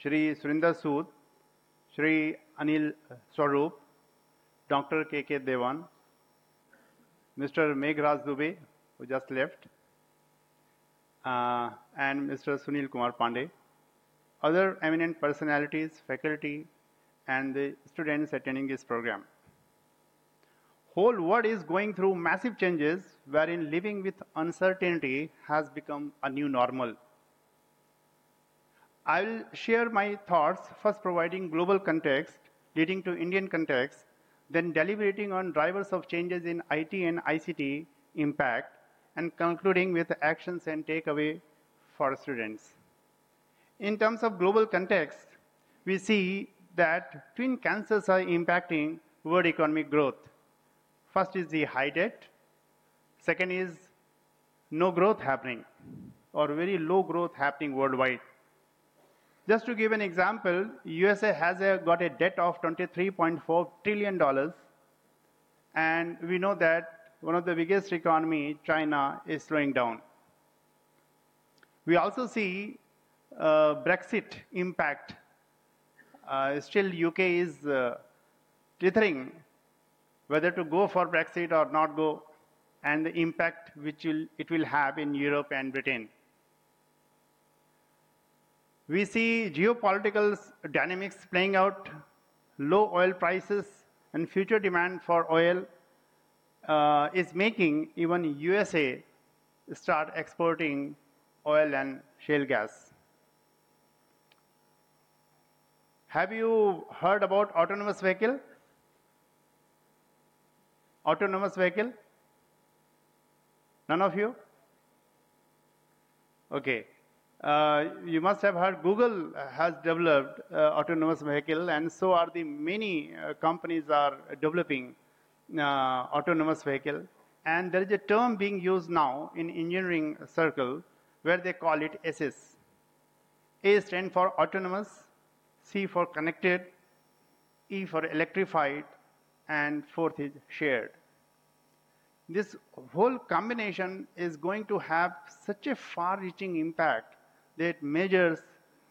Sri Surinder Sood, Sri Anil Swarup, Dr. K.K. Dewan, Mr. Meghraj Dubey, who just left, uh, and Mr. Sunil Kumar Pandey, other eminent personalities, faculty, and the students attending this program. Whole world is going through massive changes wherein living with uncertainty has become a new normal. I will share my thoughts, first providing global context, leading to Indian context, then deliberating on drivers of changes in IT and ICT impact, and concluding with actions and takeaway for students. In terms of global context, we see that twin cancers are impacting world economic growth. First is the high debt, second is no growth happening or very low growth happening worldwide. Just to give an example, USA has a, got a debt of 23.4 trillion dollars, and we know that one of the biggest economy, China, is slowing down. We also see uh, Brexit impact. Uh, still, UK is uh, whether to go for Brexit or not go, and the impact which will, it will have in Europe and Britain. We see geopolitical dynamics playing out, low oil prices and future demand for oil uh, is making even USA start exporting oil and shale gas. Have you heard about autonomous vehicle? Autonomous vehicle? None of you? Okay. Uh, you must have heard Google has developed uh, autonomous vehicle, and so are the many uh, companies are developing uh, autonomous vehicle. And there is a term being used now in engineering circle where they call it ACES. A stands for autonomous, C for connected, E for electrified, and fourth is shared. This whole combination is going to have such a far reaching impact that majors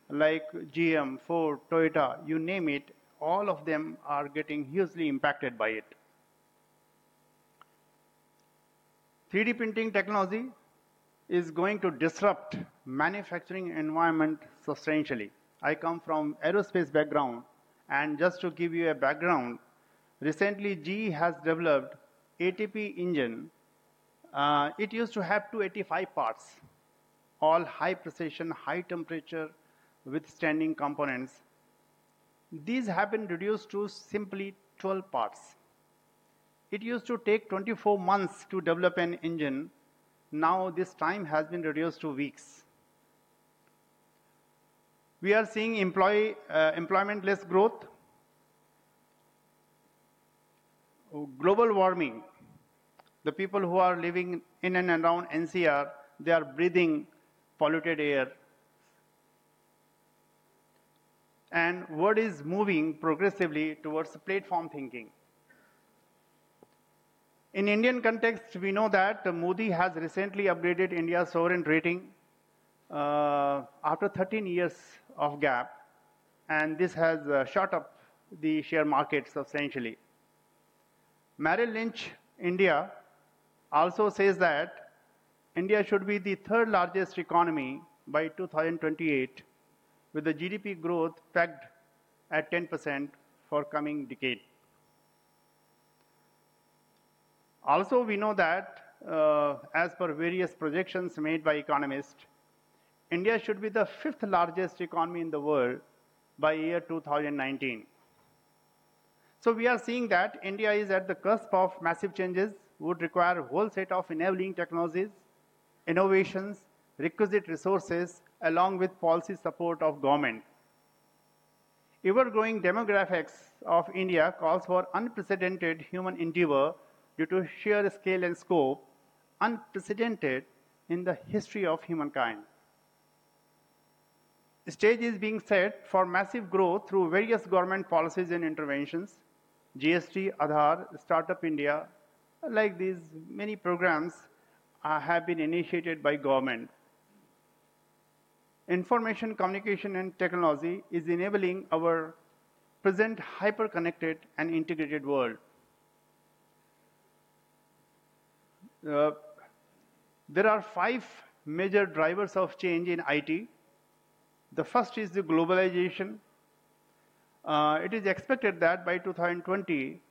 like GM, Ford, Toyota, you name it, all of them are getting hugely impacted by it. 3D printing technology is going to disrupt manufacturing environment substantially. I come from aerospace background and just to give you a background, recently GE has developed ATP engine. Uh, it used to have 285 parts, all high precision, high temperature withstanding components. These have been reduced to simply 12 parts. It used to take 24 months to develop an engine. Now this time has been reduced to weeks. We are seeing employee, uh, employment-less growth, global warming. The people who are living in and around NCR, they are breathing polluted air. and world is moving progressively towards platform thinking. In Indian context, we know that Moody has recently upgraded India's sovereign rating uh, after 13 years of gap, and this has uh, shot up the share market substantially. Merrill Lynch India also says that India should be the third largest economy by 2028 with the GDP growth pegged at 10% for coming decade. Also, we know that uh, as per various projections made by economists, India should be the fifth largest economy in the world by year 2019. So we are seeing that India is at the cusp of massive changes, would require a whole set of enabling technologies, innovations, requisite resources, along with policy support of government. Ever-growing demographics of India calls for unprecedented human endeavor due to sheer scale and scope, unprecedented in the history of humankind. The stage is being set for massive growth through various government policies and interventions. GST, Aadhaar, Startup India, like these many programs uh, have been initiated by government. Information, communication, and technology is enabling our present hyper-connected and integrated world. Uh, there are five major drivers of change in IT. The first is the globalization. Uh, it is expected that by 2020,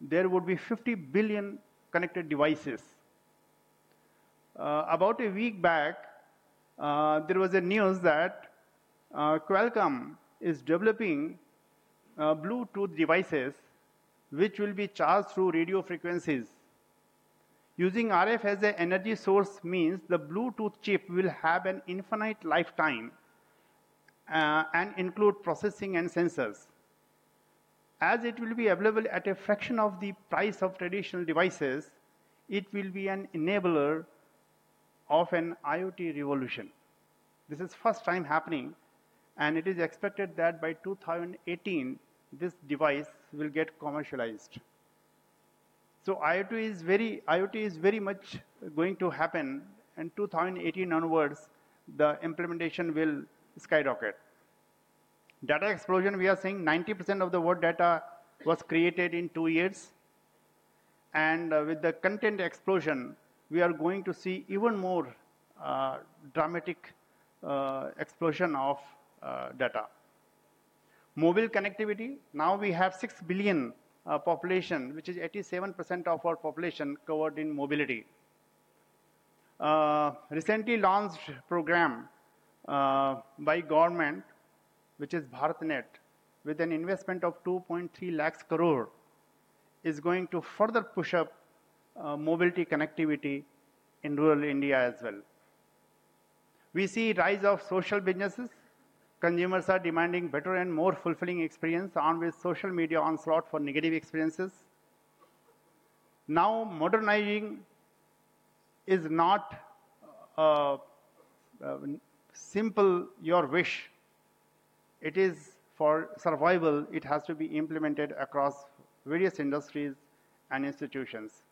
there would be 50 billion connected devices. Uh, about a week back, uh, there was a news that uh, Qualcomm is developing uh, Bluetooth devices which will be charged through radio frequencies. Using RF as an energy source means the Bluetooth chip will have an infinite lifetime uh, and include processing and sensors. As it will be available at a fraction of the price of traditional devices, it will be an enabler of an IoT revolution. This is first time happening, and it is expected that by 2018, this device will get commercialized. So IoT is very, IoT is very much going to happen, and 2018 onwards, the implementation will skyrocket. Data explosion, we are saying 90% of the world data was created in two years. And uh, with the content explosion, we are going to see even more uh, dramatic uh, explosion of uh, data. Mobile connectivity, now we have 6 billion uh, population, which is 87% of our population covered in mobility. Uh, recently launched program by government which is BharatNet, with an investment of 2.3 lakhs crore, is going to further push up uh, mobility connectivity in rural India as well. We see rise of social businesses. Consumers are demanding better and more fulfilling experience on with social media onslaught for negative experiences. Now modernizing is not uh, uh, simple your wish it is for survival, it has to be implemented across various industries and institutions.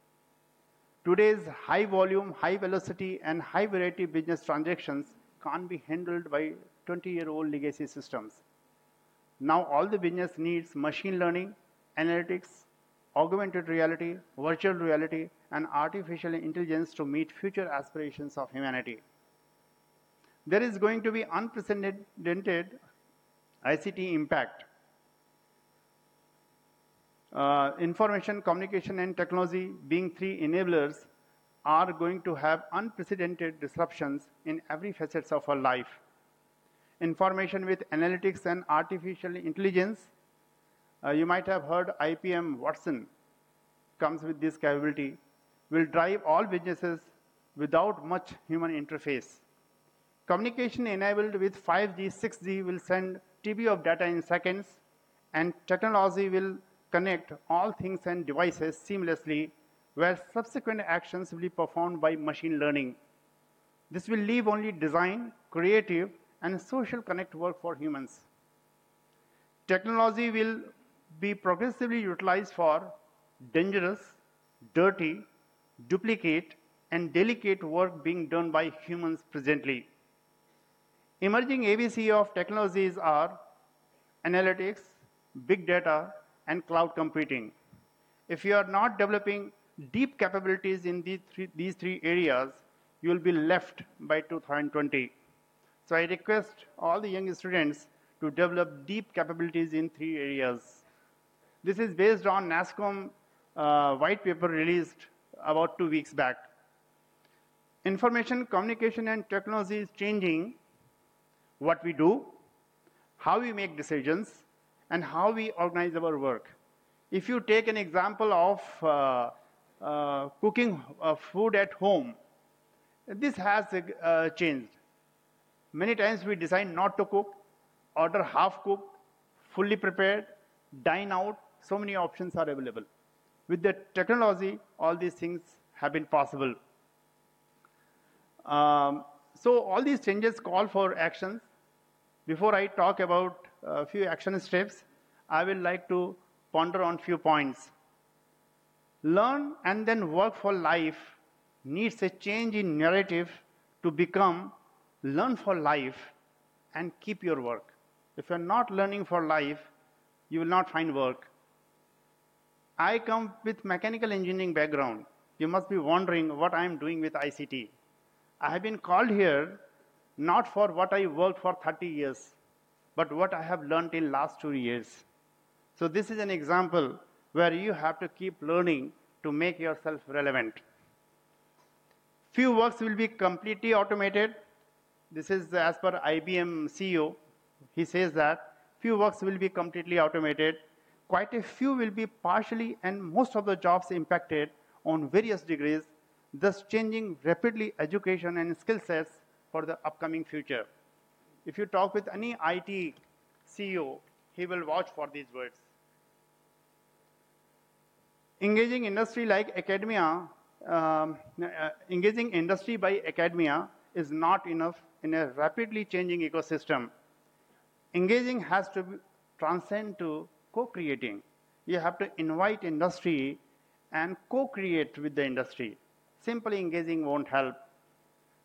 Today's high volume, high velocity, and high variety business transactions can't be handled by 20 year old legacy systems. Now, all the business needs machine learning, analytics, augmented reality, virtual reality, and artificial intelligence to meet future aspirations of humanity. There is going to be unprecedented ICT impact. Uh, information, communication, and technology being three enablers are going to have unprecedented disruptions in every facets of our life. Information with analytics and artificial intelligence, uh, you might have heard IBM Watson comes with this capability, will drive all businesses without much human interface. Communication enabled with 5G, 6G will send TB of data in seconds, and technology will connect all things and devices seamlessly, where subsequent actions will be performed by machine learning. This will leave only design, creative, and social connect work for humans. technology will be progressively utilized for dangerous, dirty, duplicate, and delicate work being done by humans presently. Emerging ABC of technologies are analytics, big data, and cloud computing. If you are not developing deep capabilities in these three, these three areas, you will be left by 2020. So I request all the young students to develop deep capabilities in three areas. This is based on NASSCOM uh, white paper released about two weeks back. Information, communication, and technology is changing what we do, how we make decisions, and how we organize our work. If you take an example of uh, uh, cooking uh, food at home, this has uh, changed. Many times we decide not to cook, order half cooked, fully prepared, dine out. So many options are available. With the technology, all these things have been possible. Um, so all these changes call for actions. Before I talk about a few action steps, I will like to ponder on a few points. Learn and then work for life needs a change in narrative to become learn for life and keep your work. If you're not learning for life, you will not find work. I come with mechanical engineering background. You must be wondering what I am doing with ICT. I have been called here not for what I worked for 30 years, but what I have learned in last two years. So this is an example where you have to keep learning to make yourself relevant. Few works will be completely automated. This is as per IBM CEO. He says that few works will be completely automated. Quite a few will be partially and most of the jobs impacted on various degrees, thus changing rapidly education and skill sets for the upcoming future. If you talk with any IT CEO, he will vouch for these words. Engaging industry like academia, um, uh, engaging industry by academia is not enough in a rapidly changing ecosystem. Engaging has to be, transcend to co-creating. You have to invite industry and co-create with the industry. Simply engaging won't help.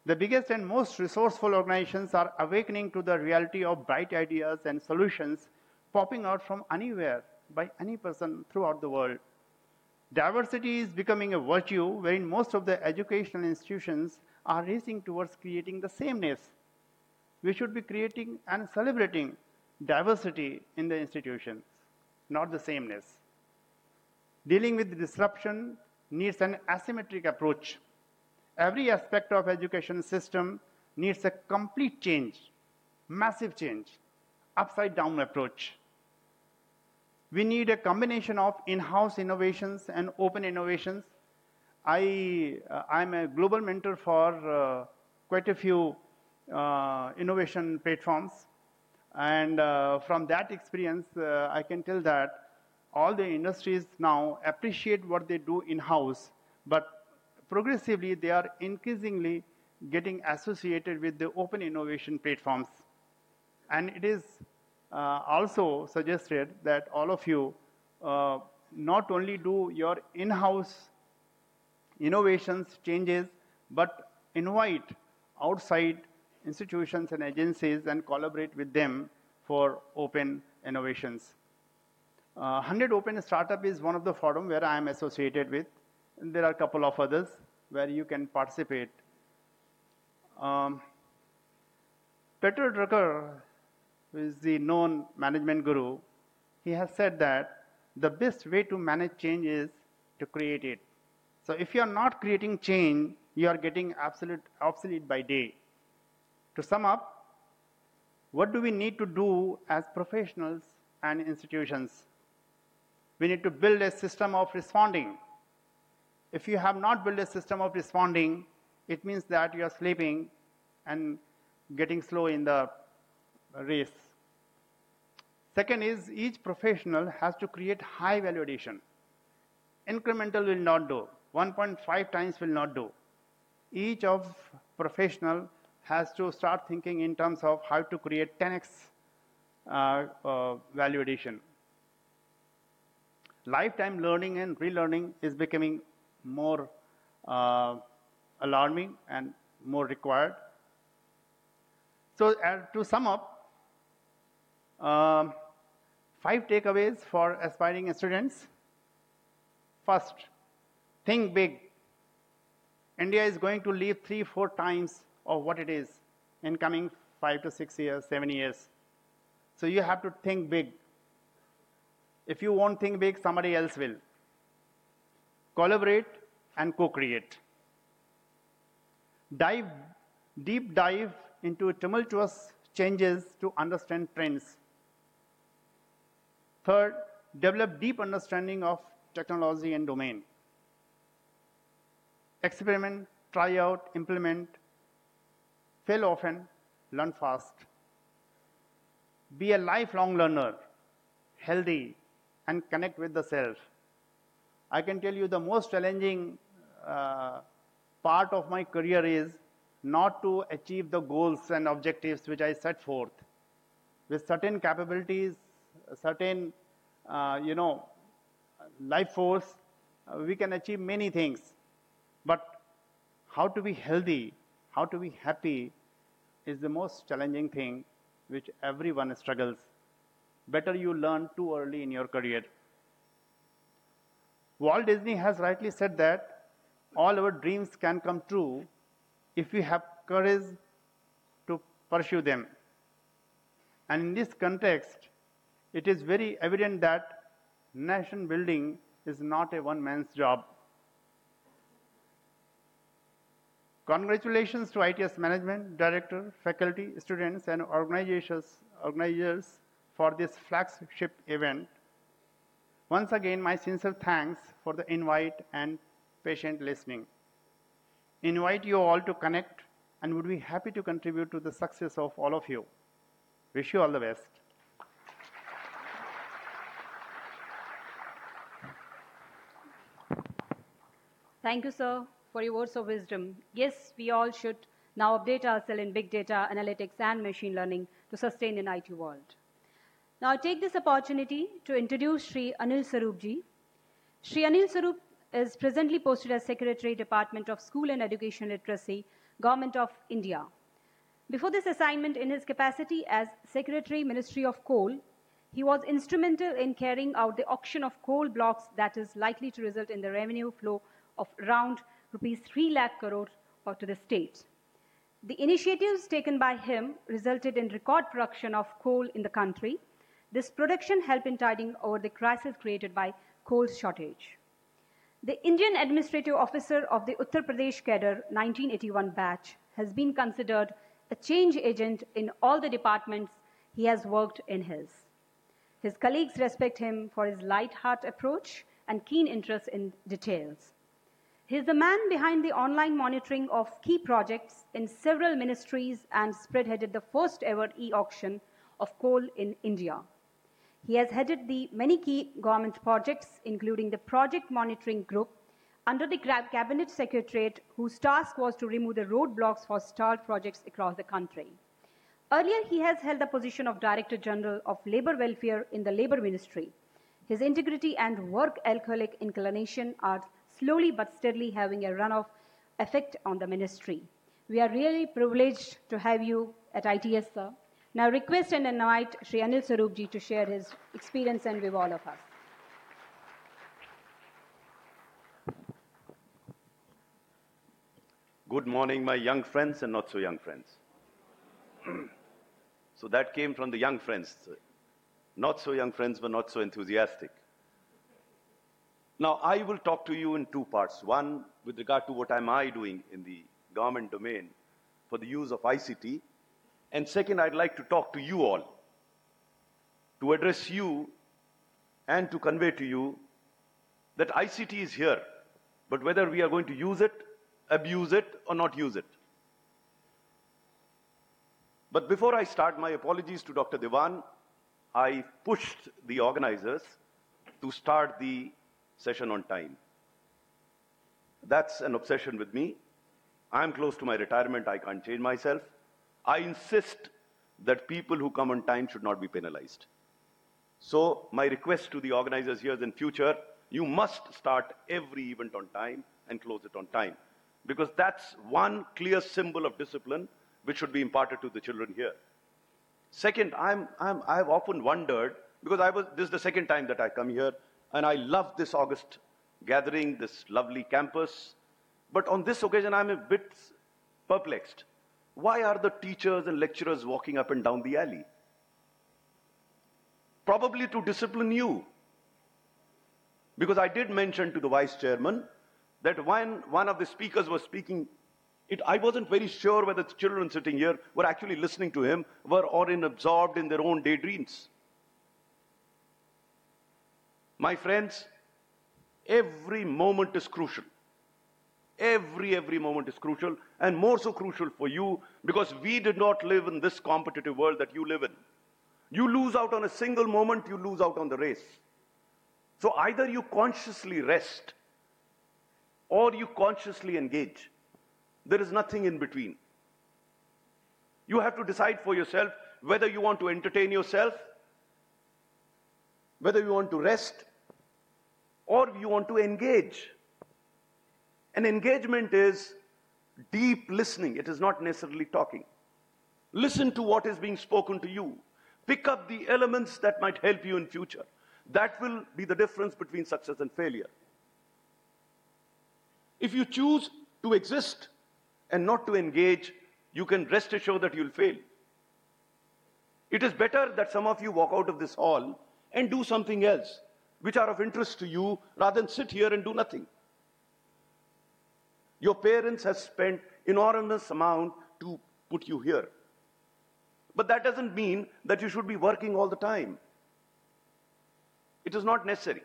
The biggest and most resourceful organizations are awakening to the reality of bright ideas and solutions popping out from anywhere by any person throughout the world. Diversity is becoming a virtue wherein most of the educational institutions are racing towards creating the sameness. We should be creating and celebrating diversity in the institutions, not the sameness. Dealing with disruption needs an asymmetric approach. Every aspect of education system needs a complete change, massive change, upside down approach. We need a combination of in-house innovations and open innovations. I, uh, I'm a global mentor for uh, quite a few uh, innovation platforms. And uh, from that experience, uh, I can tell that all the industries now appreciate what they do in-house, but progressively they are increasingly getting associated with the open innovation platforms. And it is uh, also suggested that all of you uh, not only do your in-house innovations, changes, but invite outside institutions and agencies and collaborate with them for open innovations. Uh, 100 Open Startup is one of the forum where I am associated with. And there are a couple of others where you can participate. Um, Peter Drucker who is the known management guru, he has said that the best way to manage change is to create it. So if you are not creating change, you are getting absolute, obsolete by day. To sum up, what do we need to do as professionals and institutions? We need to build a system of responding. If you have not built a system of responding, it means that you are sleeping and getting slow in the race. Second is each professional has to create high value addition. Incremental will not do. 1.5 times will not do. Each of professional has to start thinking in terms of how to create 10x uh, uh, value addition. Lifetime learning and relearning is becoming more uh, alarming and more required. So, to sum up, um, five takeaways for aspiring students. First, think big. India is going to leave three, four times of what it is in coming five to six years, seven years. So you have to think big. If you won't think big, somebody else will. Collaborate and co create. Dive, deep dive into tumultuous changes to understand trends. Third, develop deep understanding of technology and domain. Experiment, try out, implement, fail often, learn fast. Be a lifelong learner, healthy, and connect with the self. I can tell you the most challenging uh, part of my career is not to achieve the goals and objectives which I set forth. With certain capabilities, certain, uh, you know, life force, uh, we can achieve many things. But how to be healthy, how to be happy is the most challenging thing which everyone struggles. Better you learn too early in your career. Walt Disney has rightly said that all our dreams can come true if we have courage to pursue them. And in this context, it is very evident that nation building is not a one man's job. Congratulations to ITS management, director, faculty, students, and organizations, organizers for this flagship event. Once again, my sincere thanks for the invite and patient listening. Invite you all to connect and would be happy to contribute to the success of all of you. Wish you all the best. Thank you, sir, for your words of wisdom. Yes, we all should now update ourselves in big data, analytics, and machine learning to sustain in IT world. Now, I take this opportunity to introduce Sri Anil Swarupji. Sri Anil Swarup is presently posted as Secretary, Department of School and Education Literacy, Government of India. Before this assignment, in his capacity as Secretary, Ministry of Coal, he was instrumental in carrying out the auction of coal blocks that is likely to result in the revenue flow of around rupees 3 lakh crore to the state. The initiatives taken by him resulted in record production of coal in the country. This production helped in tiding over the crisis created by coal shortage. The Indian Administrative Officer of the Uttar Pradesh Cadre 1981 batch has been considered a change agent in all the departments he has worked in his. His colleagues respect him for his light heart approach and keen interest in details. He is the man behind the online monitoring of key projects in several ministries and spearheaded the first ever e auction of coal in India. He has headed the many key government projects, including the Project Monitoring Group under the Cabinet Secretariat, whose task was to remove the roadblocks for stalled projects across the country. Earlier, he has held the position of Director General of Labor Welfare in the Labor Ministry. His integrity and work alcoholic inclination are slowly but steadily having a runoff effect on the ministry. We are really privileged to have you at ITS, sir. Now request and invite Sri Anil Swarupji to share his experience and with all of us. Good morning, my young friends and not so young friends. so that came from the young friends. Not so young friends were not so enthusiastic. Now, I will talk to you in two parts. One, with regard to what am I doing in the government domain for the use of ICT. And second, I'd like to talk to you all, to address you and to convey to you that ICT is here, but whether we are going to use it, abuse it, or not use it. But before I start, my apologies to Dr. Dewan. I pushed the organizers to start the session on time. That's an obsession with me. I'm close to my retirement, I can't change myself. I insist that people who come on time should not be penalized. So, my request to the organizers here is in future, you must start every event on time and close it on time. Because that's one clear symbol of discipline which should be imparted to the children here. Second, I'm, I'm, I've often wondered, because I was, this is the second time that I come here, and I love this August gathering, this lovely campus. But on this occasion, I'm a bit perplexed. Why are the teachers and lecturers walking up and down the alley? Probably to discipline you. Because I did mention to the vice chairman that when one of the speakers was speaking, it, I wasn't very sure whether the children sitting here were actually listening to him were or in absorbed in their own daydreams. My friends, every moment is crucial. Every, every moment is crucial, and more so crucial for you because we did not live in this competitive world that you live in. You lose out on a single moment, you lose out on the race. So either you consciously rest or you consciously engage. There is nothing in between. You have to decide for yourself whether you want to entertain yourself, whether you want to rest, or you want to engage. An engagement is deep listening, it is not necessarily talking. Listen to what is being spoken to you. Pick up the elements that might help you in future. That will be the difference between success and failure. If you choose to exist and not to engage, you can rest assured that you'll fail. It is better that some of you walk out of this hall and do something else which are of interest to you rather than sit here and do nothing. Your parents have spent enormous amount to put you here. But that doesn't mean that you should be working all the time. It is not necessary.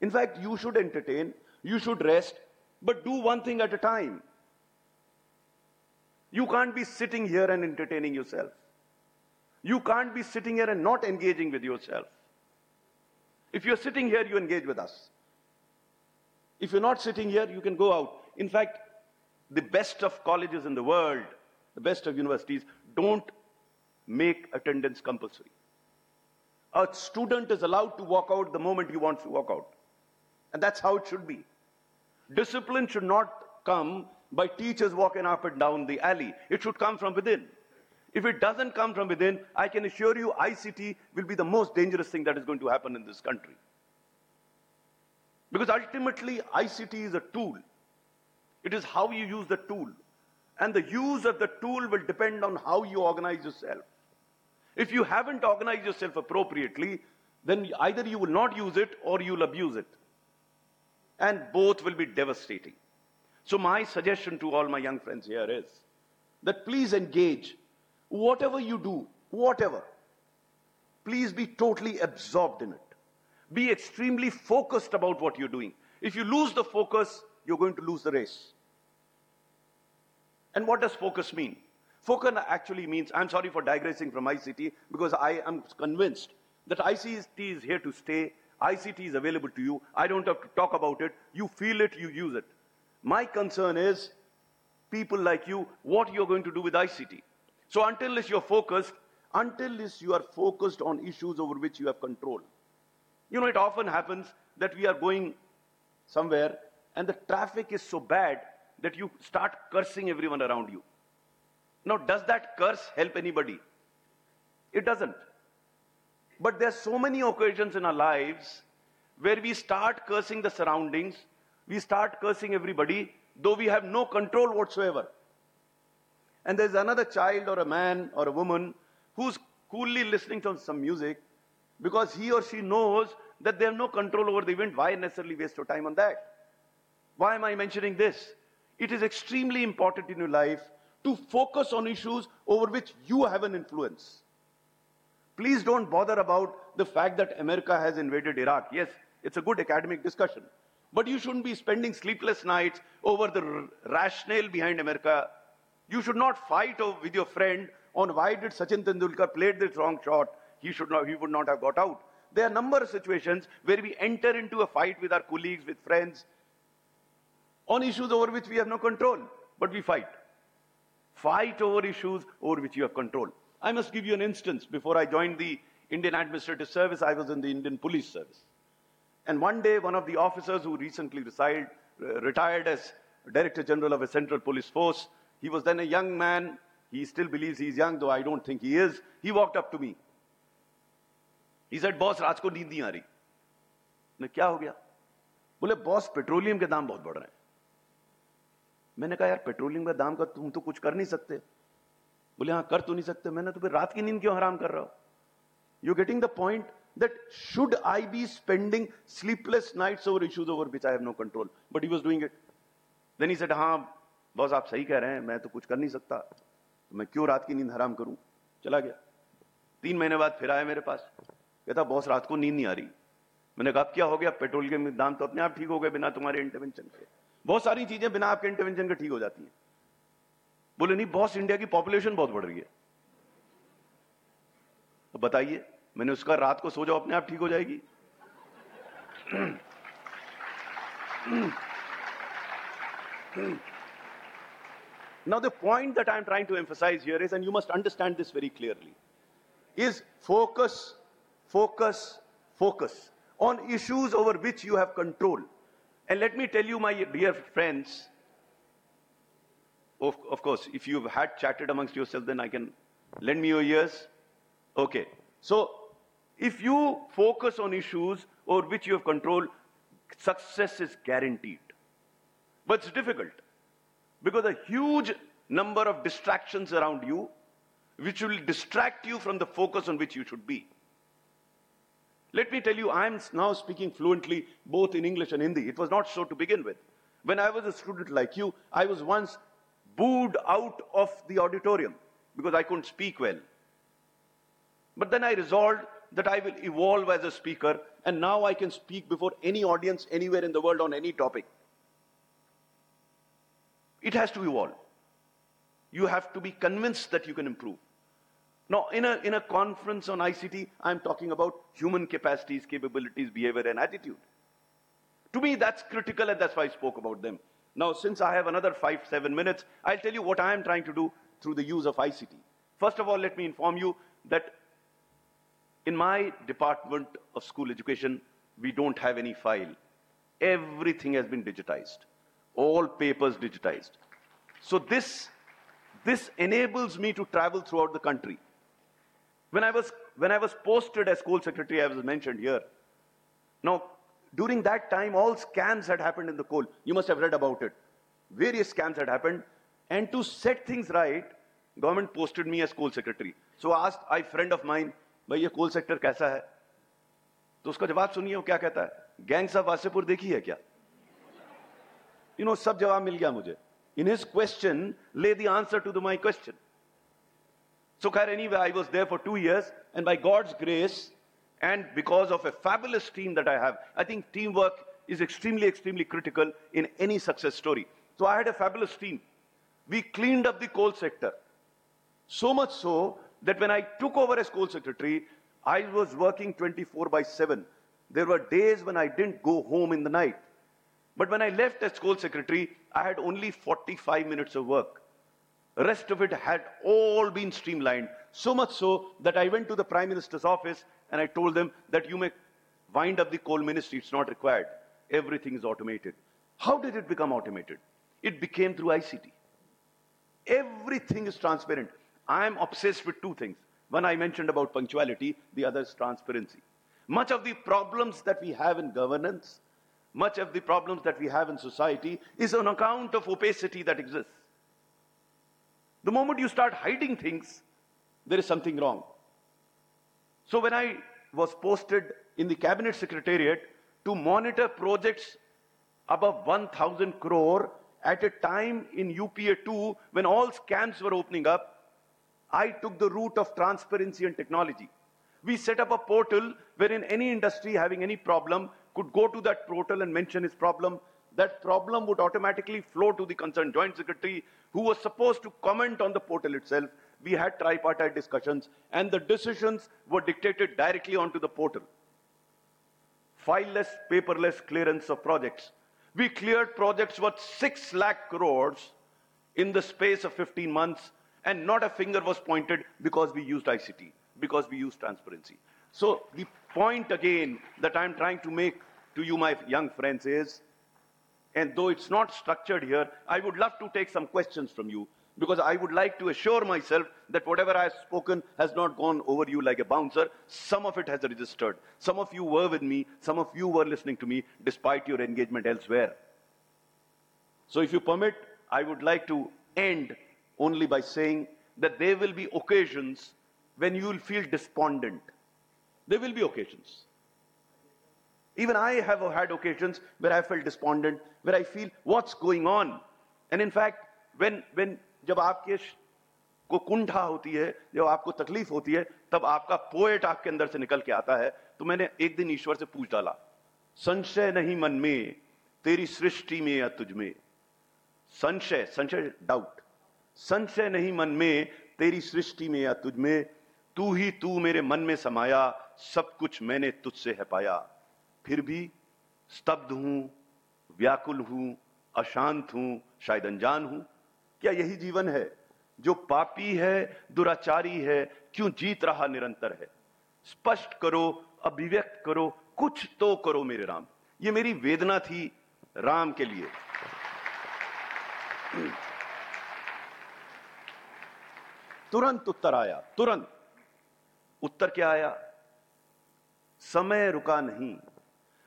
In fact, you should entertain, you should rest, but do one thing at a time. You can't be sitting here and entertaining yourself. You can't be sitting here and not engaging with yourself. If you're sitting here, you engage with us. If you're not sitting here, you can go out. In fact, the best of colleges in the world, the best of universities, don't make attendance compulsory. A student is allowed to walk out the moment he wants to walk out. And that's how it should be. Discipline should not come by teachers walking up and down the alley. It should come from within. If it doesn't come from within, I can assure you ICT will be the most dangerous thing that is going to happen in this country. Because ultimately, ICT is a tool. It is how you use the tool. And the use of the tool will depend on how you organize yourself. If you haven't organized yourself appropriately, then either you will not use it or you will abuse it. And both will be devastating. So, my suggestion to all my young friends here is that please engage. Whatever you do, whatever, please be totally absorbed in it. Be extremely focused about what you're doing. If you lose the focus, you're going to lose the race. And what does focus mean? Focus actually means, I'm sorry for digressing from ICT, because I am convinced that ICT is here to stay. ICT is available to you. I don't have to talk about it. You feel it, you use it. My concern is people like you, what you're going to do with ICT. So until you're focused, until you are focused on issues over which you have control. You know, it often happens that we are going somewhere and the traffic is so bad that you start cursing everyone around you. Now, does that curse help anybody? It doesn't. But there are so many occasions in our lives where we start cursing the surroundings, we start cursing everybody, though we have no control whatsoever. And there's another child or a man or a woman who's coolly listening to some music because he or she knows that they have no control over the event. Why necessarily waste your time on that? Why am I mentioning this? It is extremely important in your life to focus on issues over which you have an influence. Please don't bother about the fact that America has invaded Iraq. Yes, it's a good academic discussion. But you shouldn't be spending sleepless nights over the rationale behind America. You should not fight with your friend on why did Sachin Tendulkar played this wrong shot. He should not, he would not have got out. There are a number of situations where we enter into a fight with our colleagues, with friends, on issues over which we have no control, but we fight. Fight over issues over which you have control. I must give you an instance. Before I joined the Indian Administrative Service, I was in the Indian Police Service. And one day, one of the officers who recently retired, uh, retired as Director General of a Central Police Force, he was then a young man. He still believes he's young, though I don't think he is. He walked up to me. He said, Boss, रात को नींद नहीं आ रही मैं क्या हो गया बोले बॉस पेट्रोलियम के दाम बहुत बढ़ रहे हैं मैंने कहा यार पेट्रोलिंग का दाम का तुम तो कुछ कर नहीं सकते। बोले हाँ कर तो नहीं सकते। मैंने तो फिर रात की नींद क्यों हराम कर रहा हो? You getting the point that should I be spending sleepless nights over issues over which I have no control? But he was doing it. Then he said, हाँ बॉस आप सही कह रहे हैं मैं तो कुछ कर नहीं सकता। तो मैं क्यों रात की नींद हराम करूँ? चला गया। तीन महीने बाद फिर आया मेरे पास। कहता बॉस रात को नींद नहीं आ रही। मैंने कहा क्या हो गया? पेट्रोल के दाम तो अपने आप ठीक हो गए बिना तुम्हारे इंटरवेंशन के। बहुत सारी चीज़ें बिना आपके इंटरवेंशन के ठीक हो जाती है। बोले, नहीं बहुत इंडिया की पॉपुलेशन बहुत बढ़ रही है। तो बताइए, मैंने उसका रात को सो जाओ, अपने आप ठीक हो जाएगी? Now the point that I am trying to emphasize here is and you must understand this very clearly is focus focus focus on issues over which you have control and let me tell you my dear friends of, of course if you've had chatted amongst yourself then i can lend me your ears okay so if you focus on issues over which you have control, success is guaranteed. But it's difficult because a huge number of distractions around you which will distract you from the focus on which you should be. Let me tell you, I'm now speaking fluently both in English and Hindi. It was not so to begin with. When I was a student like you, I was once booed out of the auditorium because I couldn't speak well. But then I resolved that I will evolve as a speaker, and now I can speak before any audience anywhere in the world on any topic. It has to evolve. You have to be convinced that you can improve. Now, in a, in a conference on ICT, I'm talking about human capacities, capabilities, behavior, and attitude. To me, that's critical, and that's why I spoke about them. Now, since I have another five, seven minutes, I'll tell you what I am trying to do through the use of ICT. First of all, let me inform you that in my department of school education, we don't have any file. Everything has been digitized. All papers digitized. So this, this enables me to travel throughout the country. When I was, when I was posted as school secretary, I was mentioned here. Now, during that time, all scams had happened in the coal. You must have read about it. Various scams had happened. And to set things right, government posted me as school secretary. So I asked a friend of mine, भाई ये coal sector कैसा है तो उसका जवाब सुनिए वो क्या कहता है गैंग्स ऑफ वासेपुर देखी है क्या यू नो सब जवाब मिल गया मुझे in his question lay the answer to the my question so, anyway, I was there for two years, and by God's grace, and because of a fabulous team that I have, I think teamwork is extremely, extremely critical in any success story. So, I had a fabulous team. We cleaned up the coal sector. So much so that when I took over as coal secretary, I was working 24 by 7. There were days when I didn't go home in the night. But when I left as coal secretary, I had only 45 minutes of work. Rest of it had all been streamlined. So much so that I went to the Prime Minister's office and I told them that you may wind up the coal ministry, it's not required. Everything is automated. How did it become automated? It became through ICT. Everything is transparent. I am obsessed with two things. One I mentioned about punctuality, the other is transparency. Much of the problems that we have in governance, much of the problems that we have in society is on account of opacity that exists. The moment you start hiding things, there is something wrong. So when I was posted in the cabinet secretariat to monitor projects above 1000 crore at a time in UPA 2 when all scams were opening up, I took the route of transparency and technology. We set up a portal wherein any industry having any problem could go to that portal and mention his problem. That problem would automatically flow to the concerned joint secretary who was supposed to comment on the portal itself. We had tripartite discussions and the decisions were dictated directly onto the portal. Fileless, paperless clearance of projects. We cleared projects worth 6 lakh crores in the space of 15 months And not a finger was pointed because we used ICT, because we used transparency. So the point again that I'm trying to make to you, my young friends, is, and though it's not structured here, I would love to take some questions from you because I would like to assure myself that whatever I have spoken has not gone over you like a bouncer. Some of it has registered. Some of you were with me. Some of you were listening to me despite your engagement elsewhere. So if you permit, I would like to end only by saying that there will be occasions when you will feel despondent. There will be occasions. Even I have had occasions where I felt despondent, where I feel, what's going on? And in fact, when, when जब आपके को कुंठा होती है जब आपको तकलीफ़ होती है तब आपका पोएट आपके अंदर से निकल के आता है। तो मैंने एक दिन ईश्वर से पूछ डाला संशय नहीं मन में तेरी सृष्टि में या तुझ में? संशय संशय डाउट संशय नहीं मन में तेरी सृष्टि में या तुझ में? तू ही तू मेरे मन में समाया सब कुछ मैंने तुझसे है पाया। फिर भी स्तब्ध हूँ, व्याकुल हूँ, अशांत हूँ, शायद अनजान हूँ। क्या यही जीवन है जो पापी है, दुराचारी है, क्यों जीत रहा निरंतर है? स्पष्ट करो, अभिव्यक्त करो, कुछ तो करो मेरे राम। ये मेरी वेदना थी राम के लिए। तुरंत उत्तर आया, तुरंत। उत्तर क्या आया? समय रुका नहीं।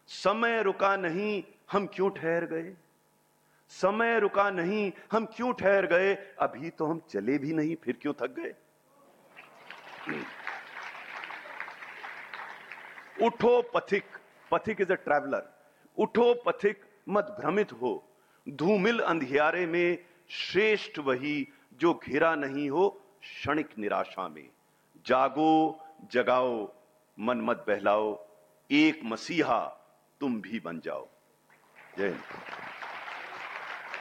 समय रुका नहीं, हम क्यों ठहर गए? समय रुका नहीं, हम क्यों ठहर गए? अभी तो हम चले भी नहीं, फिर क्यों थक गए? उठो पथिक पथिक इज़ अ ट्रैवलर उठो पथिक, मत भ्रमित हो। धूमिल अंधियारे में, श्रेष्ठ वही जो घिरा नहीं हो, क्षणिक निराशा में। जागो, जगाओ, मन मत बहलाओ। एक मसीहा तुम भी बन जाओ। जय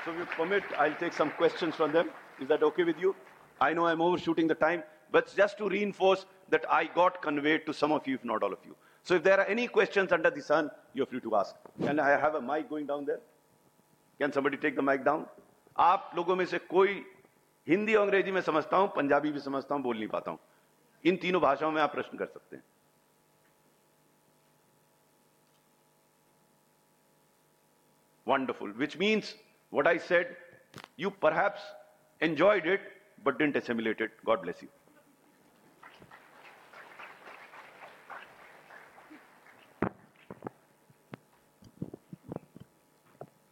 so permit I take some question from them is that okay with you I know I am overshooting the time but just to reinforce that I got convey to some of you if not all of you so if there are any question under the sun you free to ask can I have a mic going down there can somebody take the mic down आप लोगों में से कोई हिंदी और अंग्रेज़ी में समझता हूँ, पंजाबी भी समझता हूँ, बोल नहीं पाता हूँ। इन तीनों भाषाओं में आप प्रश्न कर सकते हैं। Wonderful, which means what I said, you perhaps enjoyed it but didn't assimilate it. God bless you.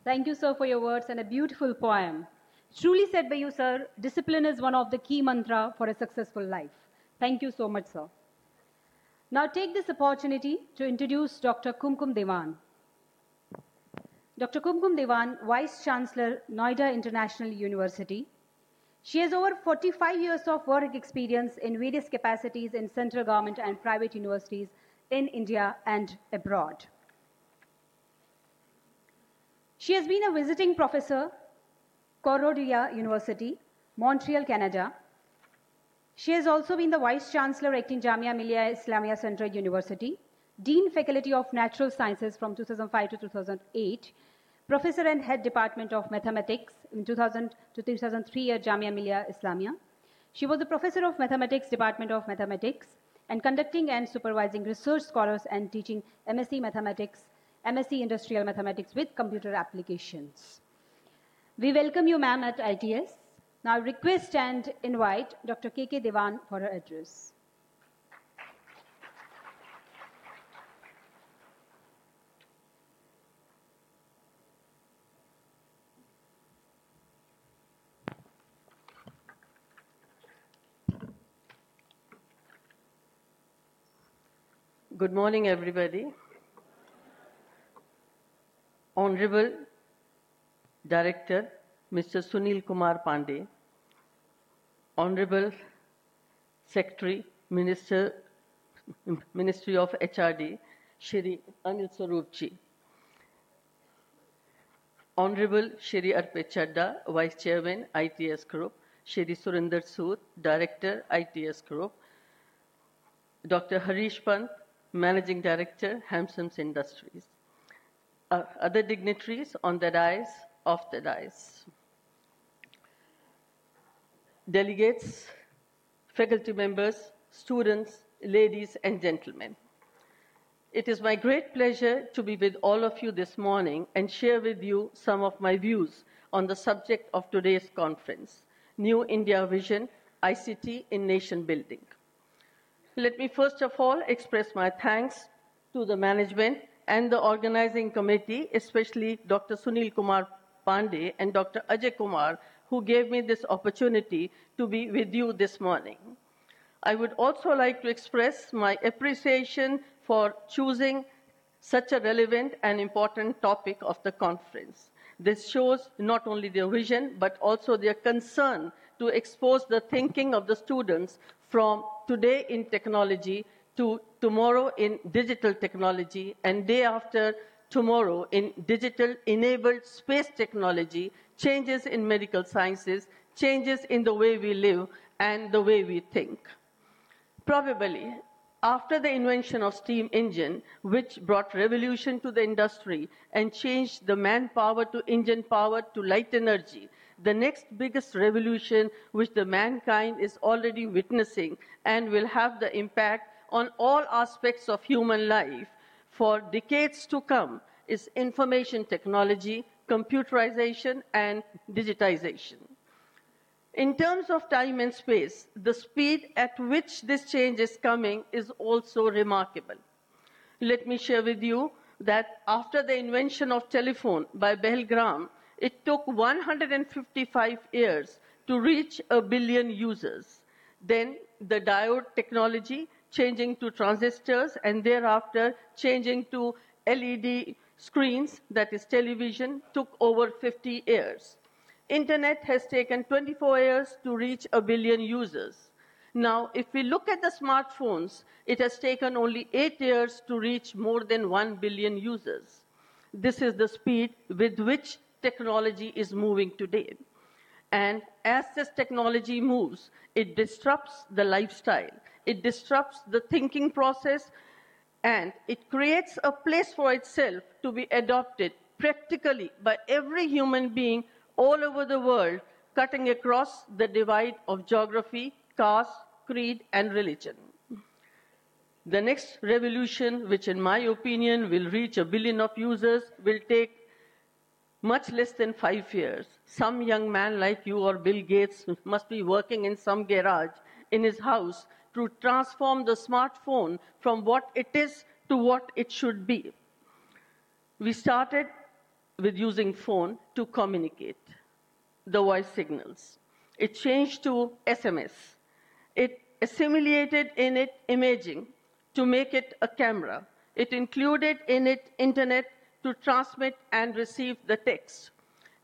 Thank you, sir, for your words and a beautiful poem. Truly said by you, sir, discipline is one of the key mantra for a successful life. Thank you so much, sir. Now take this opportunity to introduce Dr. Kumkum Dewan. Dr. Kumkum Dewan, Vice Chancellor, Noida International University. She has over 45 years of work experience in various capacities in central government and private universities in India and abroad. She has been a visiting professor, Concordia University, Montreal, Canada. She has also been the Vice Chancellor acting Jamia Millia Islamia Central University, Dean Faculty of Natural Sciences from 2005 to 2008, Professor and Head Department of Mathematics in 2000 to 2003 at Jamia Millia Islamia. She was the Professor of Mathematics, Department of Mathematics, and conducting and supervising research scholars and teaching MSc Mathematics, MSc Industrial Mathematics with computer applications. We welcome you, ma'am, at ITS. Now, request and invite Dr. K.K. Dewan for her address. Good morning, everybody. Honorable Director, Mr. Sunil Kumar Pandey, Honorable Secretary, Minister, Ministry of HRD, Shri Anil Swarupji, Honorable Shri Arpit Chadha, Vice Chairman, ITS Group, Shri Surinder Sood, Director, ITS Group, Dr. Harish Pant, Managing Director, Hampson's Industries. Uh, other dignitaries on the dais, off the dais. delegates, faculty members, students, ladies and gentlemen. It is my great pleasure to be with all of you this morning and share with you some of my views on the subject of today's conference, New India Vision, ICT in Nation Building. Let me first of all express my thanks to the management and the organizing committee, especially Dr. Sunil Kumar Pandey and Dr. Ajay Kumar, who gave me this opportunity to be with you this morning. I would also like to express my appreciation for choosing such a relevant and important topic of the conference. This shows not only their vision, but also their concern to expose the thinking of the students from today in technology to tomorrow in digital technology and day after tomorrow in digital enabled space technology, changes in medical sciences, changes in the way we live and the way we think. Probably, after the invention of steam engine, which brought revolution to the industry and changed the manpower to engine power to light energy, the next biggest revolution which the mankind is already witnessing and will have the impact on all aspects of human life for decades to come is information technology, computerization, and digitization. In terms of time and space, the speed at which this change is coming is also remarkable. Let me share with you that after the invention of telephone by Bell Graham, it took 155 years to reach a billion users. Then the diode technology changing to transistors and thereafter changing to LED screens, that is television, took over 50 years. Internet has taken 24 years to reach a billion users. Now, if we look at the smartphones, it has taken only eight years to reach more than 1 billion users. This is the speed with which technology is moving today. And as this technology moves, it disrupts the lifestyle, it disrupts the thinking process, and it creates a place for itself to be adopted practically by every human being all over the world, cutting across the divide of geography, caste, creed, and religion. The next revolution, which in my opinion will reach a billion of users, will take much less than five years. Some young man like you or Bill Gates must be working in some garage in his house to transform the smartphone from what it is to what it should be. We started with using phone to communicate the voice signals. It changed to SMS. It assimilated in it imaging to make it a camera. It included in it internet to transmit and receive the text.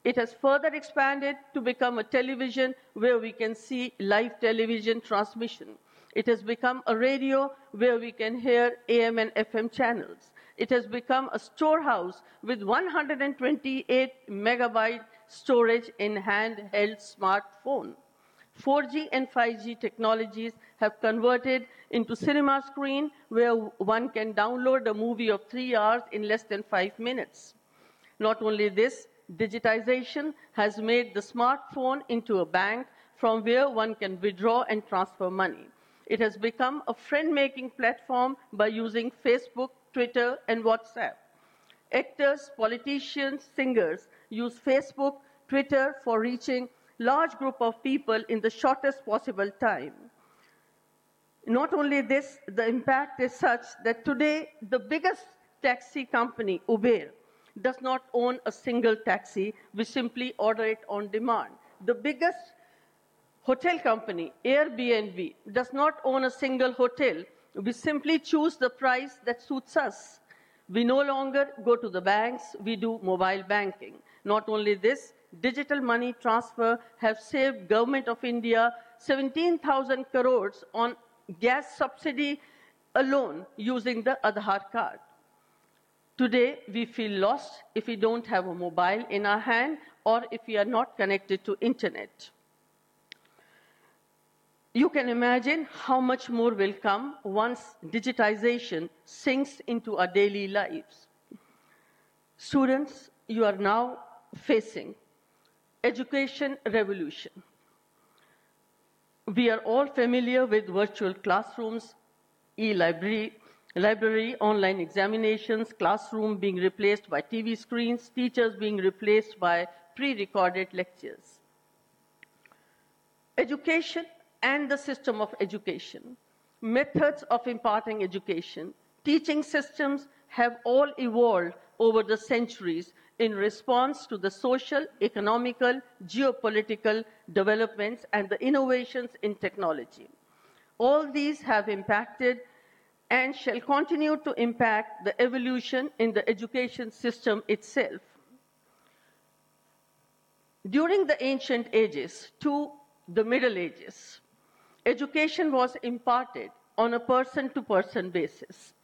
It has further expanded to become a television where we can see live television transmission. It has become a radio where we can hear AM and FM channels. It has become a storehouse with 128 megabyte storage in handheld smartphone. 4G and 5G technologies have converted into cinema screen where one can download a movie of three hours in less than five minutes. Not only this, digitization has made the smartphone into a bank from where one can withdraw and transfer money. It has become a friend-making platform by using Facebook, Twitter, and WhatsApp. Actors, politicians, singers use Facebook, Twitter for reaching large group of people in the shortest possible time. Not only this, the impact is such that today the biggest taxi company, Uber, does not own a single taxi. We simply order it on demand. The biggest hotel company, Airbnb, does not own a single hotel. We simply choose the price that suits us. We no longer go to the banks, we do mobile banking. Not only this, digital money transfer have saved government of India 17,000 crores on gas subsidy alone using the Aadhaar card. Today, we feel lost if we don't have a mobile in our hand or if we are not connected to internet. You can imagine how much more will come once digitization sinks into our daily lives. Students, you are now facing education revolution. We are all familiar with virtual classrooms, e-library, library, online examinations, classroom being replaced by TV screens, teachers being replaced by pre-recorded lectures. Education and the system of education, methods of imparting education, teaching systems have all evolved over the centuries in response to the social, economical, geopolitical developments and the innovations in technology. All these have impacted and shall continue to impact the evolution in the education system itself. During the ancient ages to the Middle Ages, education was imparted on a person to person basis,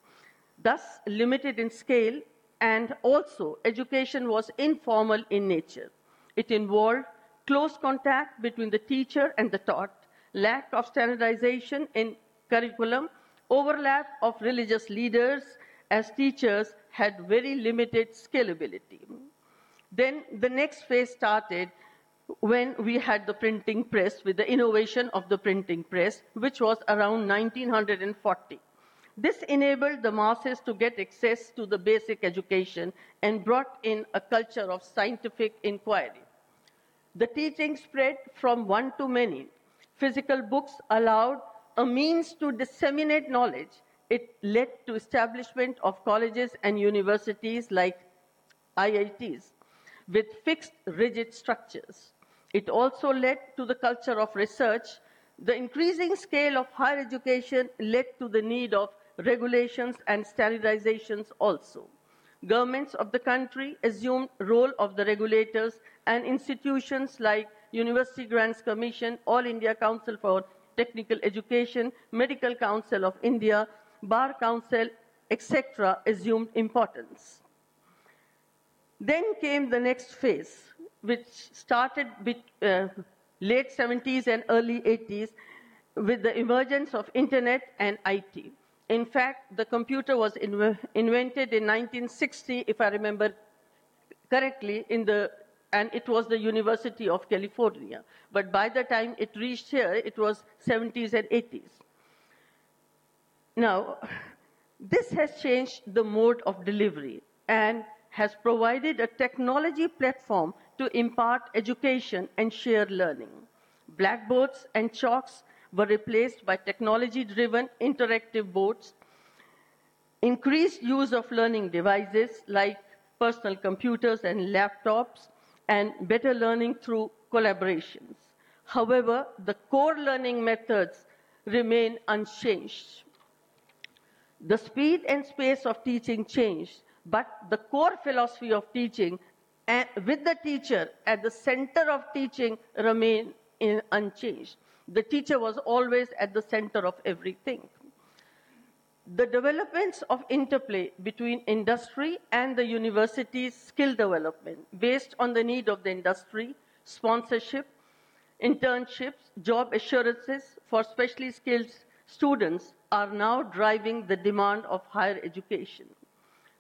thus limited in scale, and also education was informal in nature. It involved close contact between the teacher and the taught, lack of standardization in curriculum, overlap of religious leaders as teachers had very limited scalability. Then the next phase started when we had the printing press with the innovation of the printing press, which was around 1940. This enabled the masses to get access to the basic education and brought in a culture of scientific inquiry. The teaching spread from one to many. Physical books allowed a means to disseminate knowledge. It led to establishment of colleges and universities like IITs with fixed, rigid structures. It also led to the culture of research. The increasing scale of higher education led to the need of regulations and standardizations also. Governments of the country assumed role of the regulators and institutions like University Grants Commission, All India Council for Technical Education, Medical Council of India, Bar Council, etc., assumed importance. Then came the next phase, which started with uh, late 70s and early 80s with the emergence of internet and IT. In fact, the computer was inv- invented in 1960, if I remember correctly, in the and it was the University of California. But by the time it reached here, it was 70s and 80s. Now, this has changed the mode of delivery and has provided a technology platform to impart education and share learning. Blackboards and chalks were replaced by technology driven interactive boards, increased use of learning devices like personal computers and laptops, and better learning through collaborations. However, the core learning methods remain unchanged. The speed and space of teaching changed, but the core philosophy of teaching eh, with the teacher at the center of teaching remain in, unchanged. The teacher was always at the center of everything. The developments of interplay between industry and the university's skill development based on the need of the industry, sponsorship, internships, job assurances for specially skilled students are now driving the demand of higher education.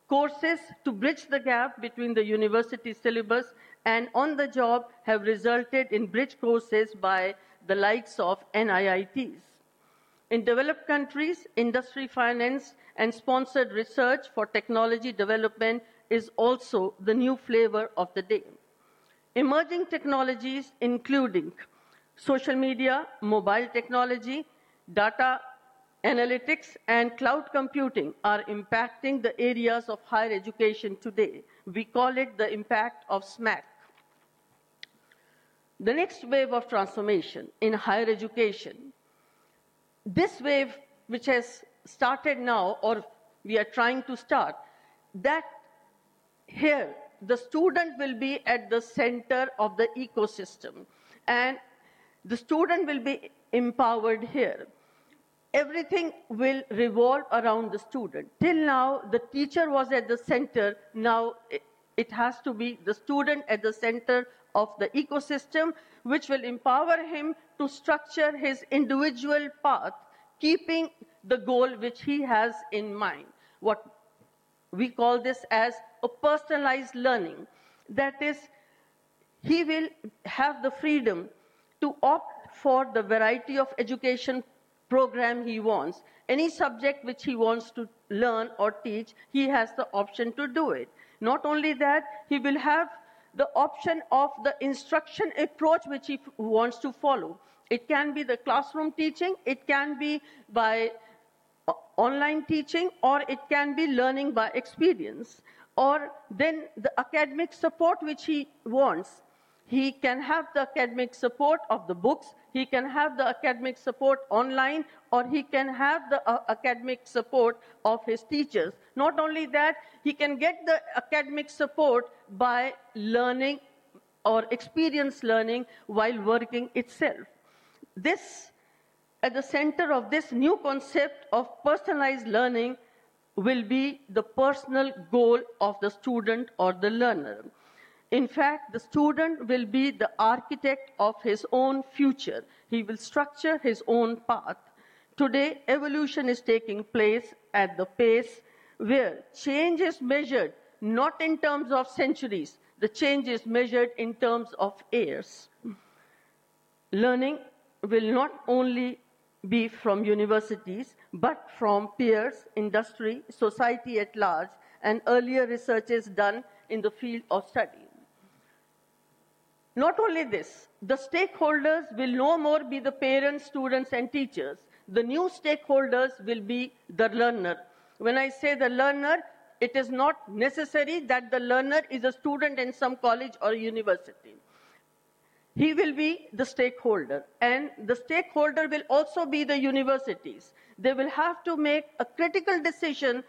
Courses to bridge the gap between the university syllabus and on the job have resulted in bridge courses by the likes of NIITs. In developed countries, industry finance and sponsored research for technology development is also the new flavor of the day. Emerging technologies, including social media, mobile technology, data analytics, and cloud computing, are impacting the areas of higher education today. We call it the impact of SMAC. The next wave of transformation in higher education this wave, which has started now, or we are trying to start, that here the student will be at the center of the ecosystem and the student will be empowered here. Everything will revolve around the student. Till now, the teacher was at the center. Now, it has to be the student at the center of the ecosystem, which will empower him to structure his individual path, keeping the goal which he has in mind. What we call this as a personalized learning. That is, he will have the freedom to opt for the variety of education program he wants. Any subject which he wants to learn or teach, he has the option to do it. Not only that, he will have the option of the instruction approach which he wants to follow. It can be the classroom teaching, it can be by online teaching, or it can be learning by experience. Or then the academic support which he wants. He can have the academic support of the books, he can have the academic support online, or he can have the uh, academic support of his teachers. Not only that, he can get the academic support by learning or experience learning while working itself. This, at the center of this new concept of personalized learning, will be the personal goal of the student or the learner. In fact, the student will be the architect of his own future. He will structure his own path. Today, evolution is taking place at the pace where change is measured not in terms of centuries, the change is measured in terms of years. Learning will not only be from universities, but from peers, industry, society at large, and earlier researches done in the field of study. Not only this, the stakeholders will no more be the parents, students, and teachers. The new stakeholders will be the learner. When I say the learner, it is not necessary that the learner is a student in some college or university. He will be the stakeholder, and the stakeholder will also be the universities. They will have to make a critical decision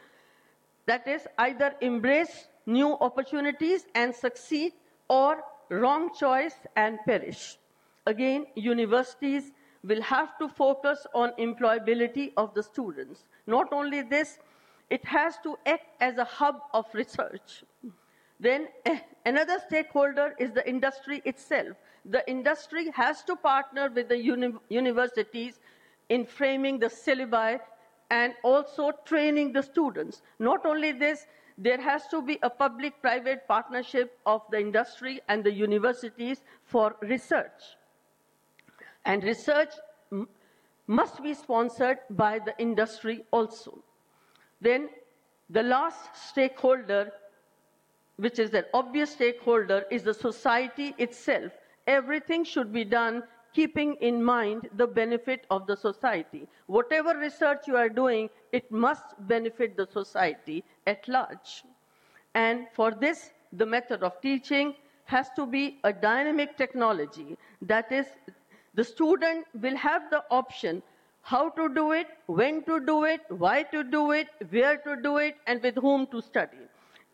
that is, either embrace new opportunities and succeed, or wrong choice and perish. Again, universities will have to focus on employability of the students. Not only this, it has to act as a hub of research. Then eh, another stakeholder is the industry itself. The industry has to partner with the uni- universities in framing the syllabi and also training the students. Not only this, there has to be a public private partnership of the industry and the universities for research. And research must be sponsored by the industry also. Then the last stakeholder, which is an obvious stakeholder, is the society itself. Everything should be done keeping in mind the benefit of the society. Whatever research you are doing, it must benefit the society at large. And for this, the method of teaching has to be a dynamic technology. That is, the student will have the option how to do it, when to do it, why to do it, where to do it, and with whom to study.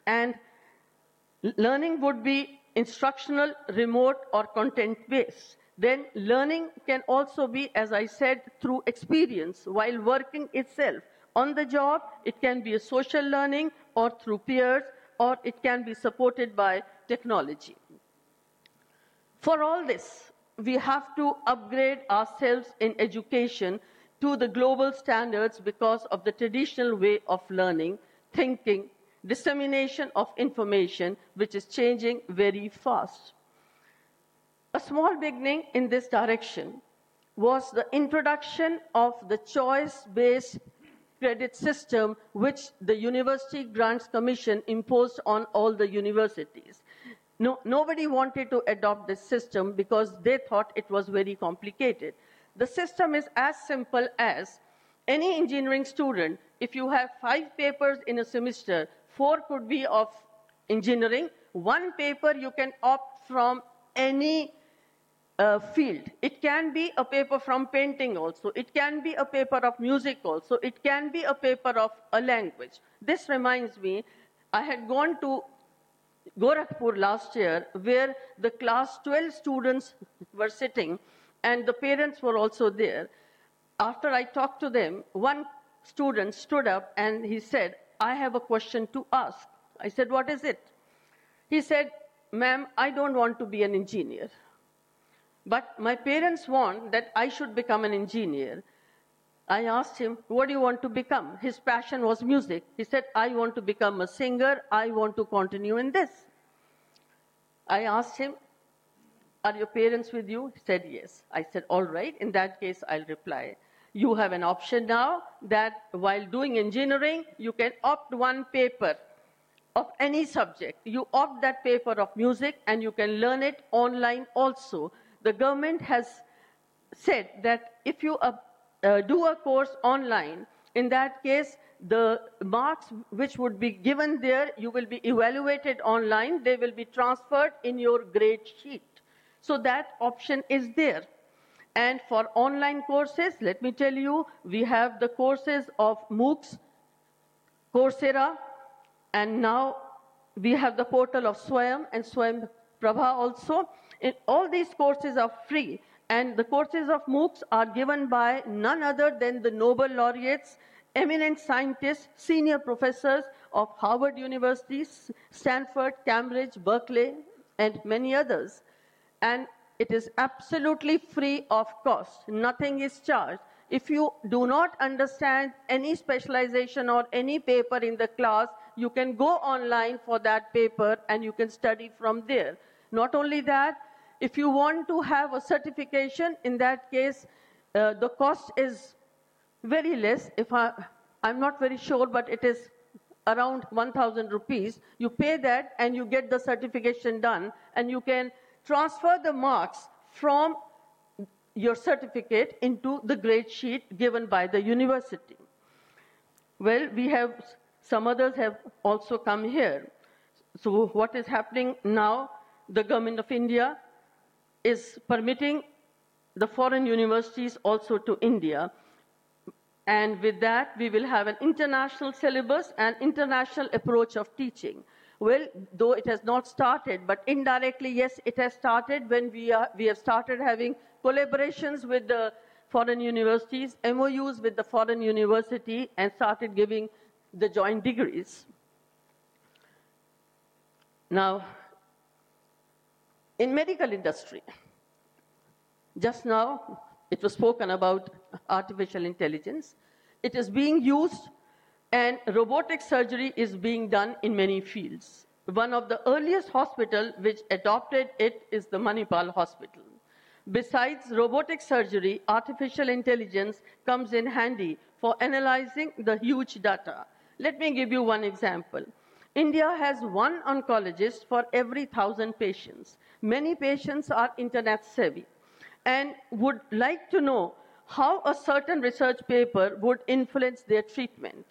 And learning would be instructional, remote, or content based. Then learning can also be, as I said, through experience while working itself. On the job, it can be a social learning or through peers, or it can be supported by technology. For all this, we have to upgrade ourselves in education to the global standards because of the traditional way of learning, thinking, dissemination of information, which is changing very fast. A small beginning in this direction was the introduction of the choice based credit system which the University Grants Commission imposed on all the universities. No, nobody wanted to adopt this system because they thought it was very complicated. The system is as simple as any engineering student, if you have five papers in a semester, four could be of engineering, one paper you can opt from any uh, field. It can be a paper from painting also. It can be a paper of music also. It can be a paper of a language. This reminds me, I had gone to Gorakhpur last year where the class 12 students were sitting and the parents were also there. After I talked to them, one student stood up and he said, I have a question to ask. I said, What is it? He said, Ma'am, I don't want to be an engineer. But my parents want that I should become an engineer. I asked him, What do you want to become? His passion was music. He said, I want to become a singer. I want to continue in this. I asked him, Are your parents with you? He said, Yes. I said, All right, in that case, I'll reply. You have an option now that while doing engineering, you can opt one paper of any subject. You opt that paper of music and you can learn it online also. The government has said that if you uh, uh, do a course online, in that case, the marks which would be given there, you will be evaluated online. They will be transferred in your grade sheet. So that option is there. And for online courses, let me tell you, we have the courses of MOOCs, Coursera, and now we have the portal of Swayam and Swayam Prabha also. And all these courses are free. And the courses of MOOCs are given by none other than the Nobel laureates, eminent scientists, senior professors of Harvard University, Stanford, Cambridge, Berkeley, and many others. And it is absolutely free of cost. Nothing is charged. If you do not understand any specialization or any paper in the class, you can go online for that paper and you can study from there. Not only that, if you want to have a certification, in that case, uh, the cost is very less. If I, I'm not very sure, but it is around 1,000 rupees. You pay that and you get the certification done, and you can transfer the marks from your certificate into the grade sheet given by the university. Well, we have some others have also come here. So, what is happening now? The government of India is permitting the foreign universities also to India. And with that, we will have an international syllabus and international approach of teaching. Well, though it has not started, but indirectly, yes, it has started when we, are, we have started having collaborations with the foreign universities, MOUs with the foreign university, and started giving the joint degrees. Now, in medical industry, just now it was spoken about artificial intelligence. It is being used and robotic surgery is being done in many fields. One of the earliest hospital which adopted it is the Manipal Hospital. Besides robotic surgery, artificial intelligence comes in handy for analyzing the huge data. Let me give you one example. India has one oncologist for every thousand patients. Many patients are internet savvy and would like to know how a certain research paper would influence their treatment.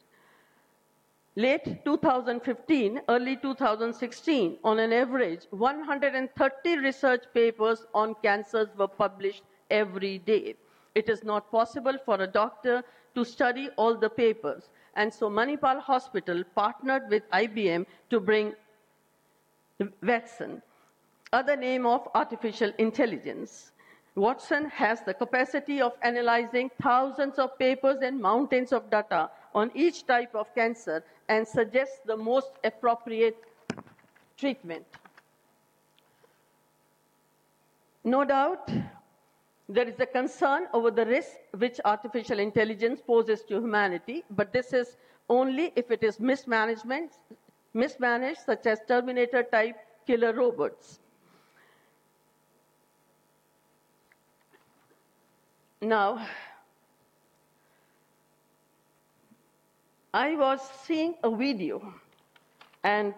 Late 2015, early 2016, on an average, 130 research papers on cancers were published every day. It is not possible for a doctor to study all the papers. And so Manipal Hospital partnered with IBM to bring Watson, other name of artificial intelligence. Watson has the capacity of analyzing thousands of papers and mountains of data on each type of cancer and suggests the most appropriate treatment. No doubt, there is a concern over the risk which artificial intelligence poses to humanity, but this is only if it is mismanagement, mismanaged, such as Terminator type killer robots. Now, I was seeing a video and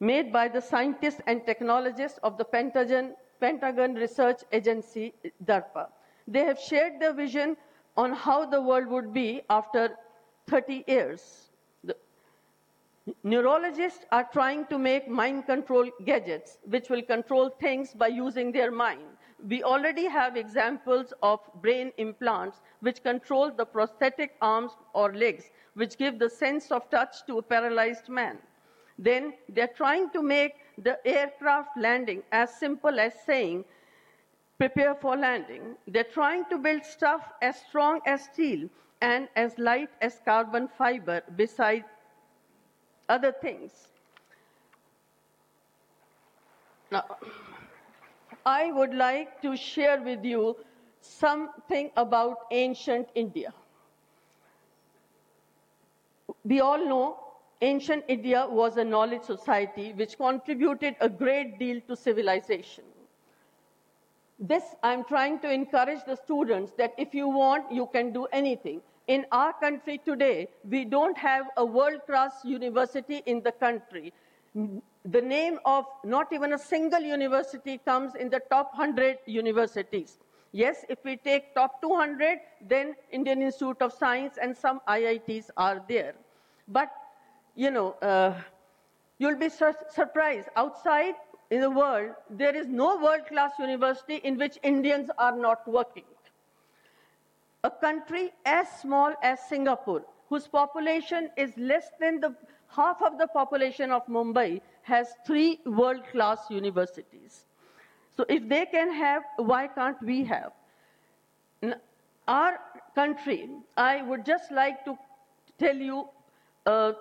made by the scientists and technologists of the Pentagon Pentagon Research Agency, DARPA. They have shared their vision on how the world would be after 30 years. The neurologists are trying to make mind control gadgets which will control things by using their mind. We already have examples of brain implants which control the prosthetic arms or legs, which give the sense of touch to a paralyzed man. Then they're trying to make the aircraft landing as simple as saying, prepare for landing. They're trying to build stuff as strong as steel and as light as carbon fiber, besides other things. Now, I would like to share with you something about ancient India. We all know ancient India was a knowledge society which contributed a great deal to civilization. this I'm trying to encourage the students that if you want, you can do anything. In our country today, we don't have a world class university in the country. The name of not even a single university comes in the top 100 universities. Yes, if we take top 200, then Indian Institute of Science and some IITs are there. But, you know, uh, you'll be sur- surprised. Outside in the world, there is no world class university in which Indians are not working. A country as small as Singapore, whose population is less than the half of the population of Mumbai, has three world class universities. So if they can have, why can't we have? N- Our country, I would just like to tell you uh,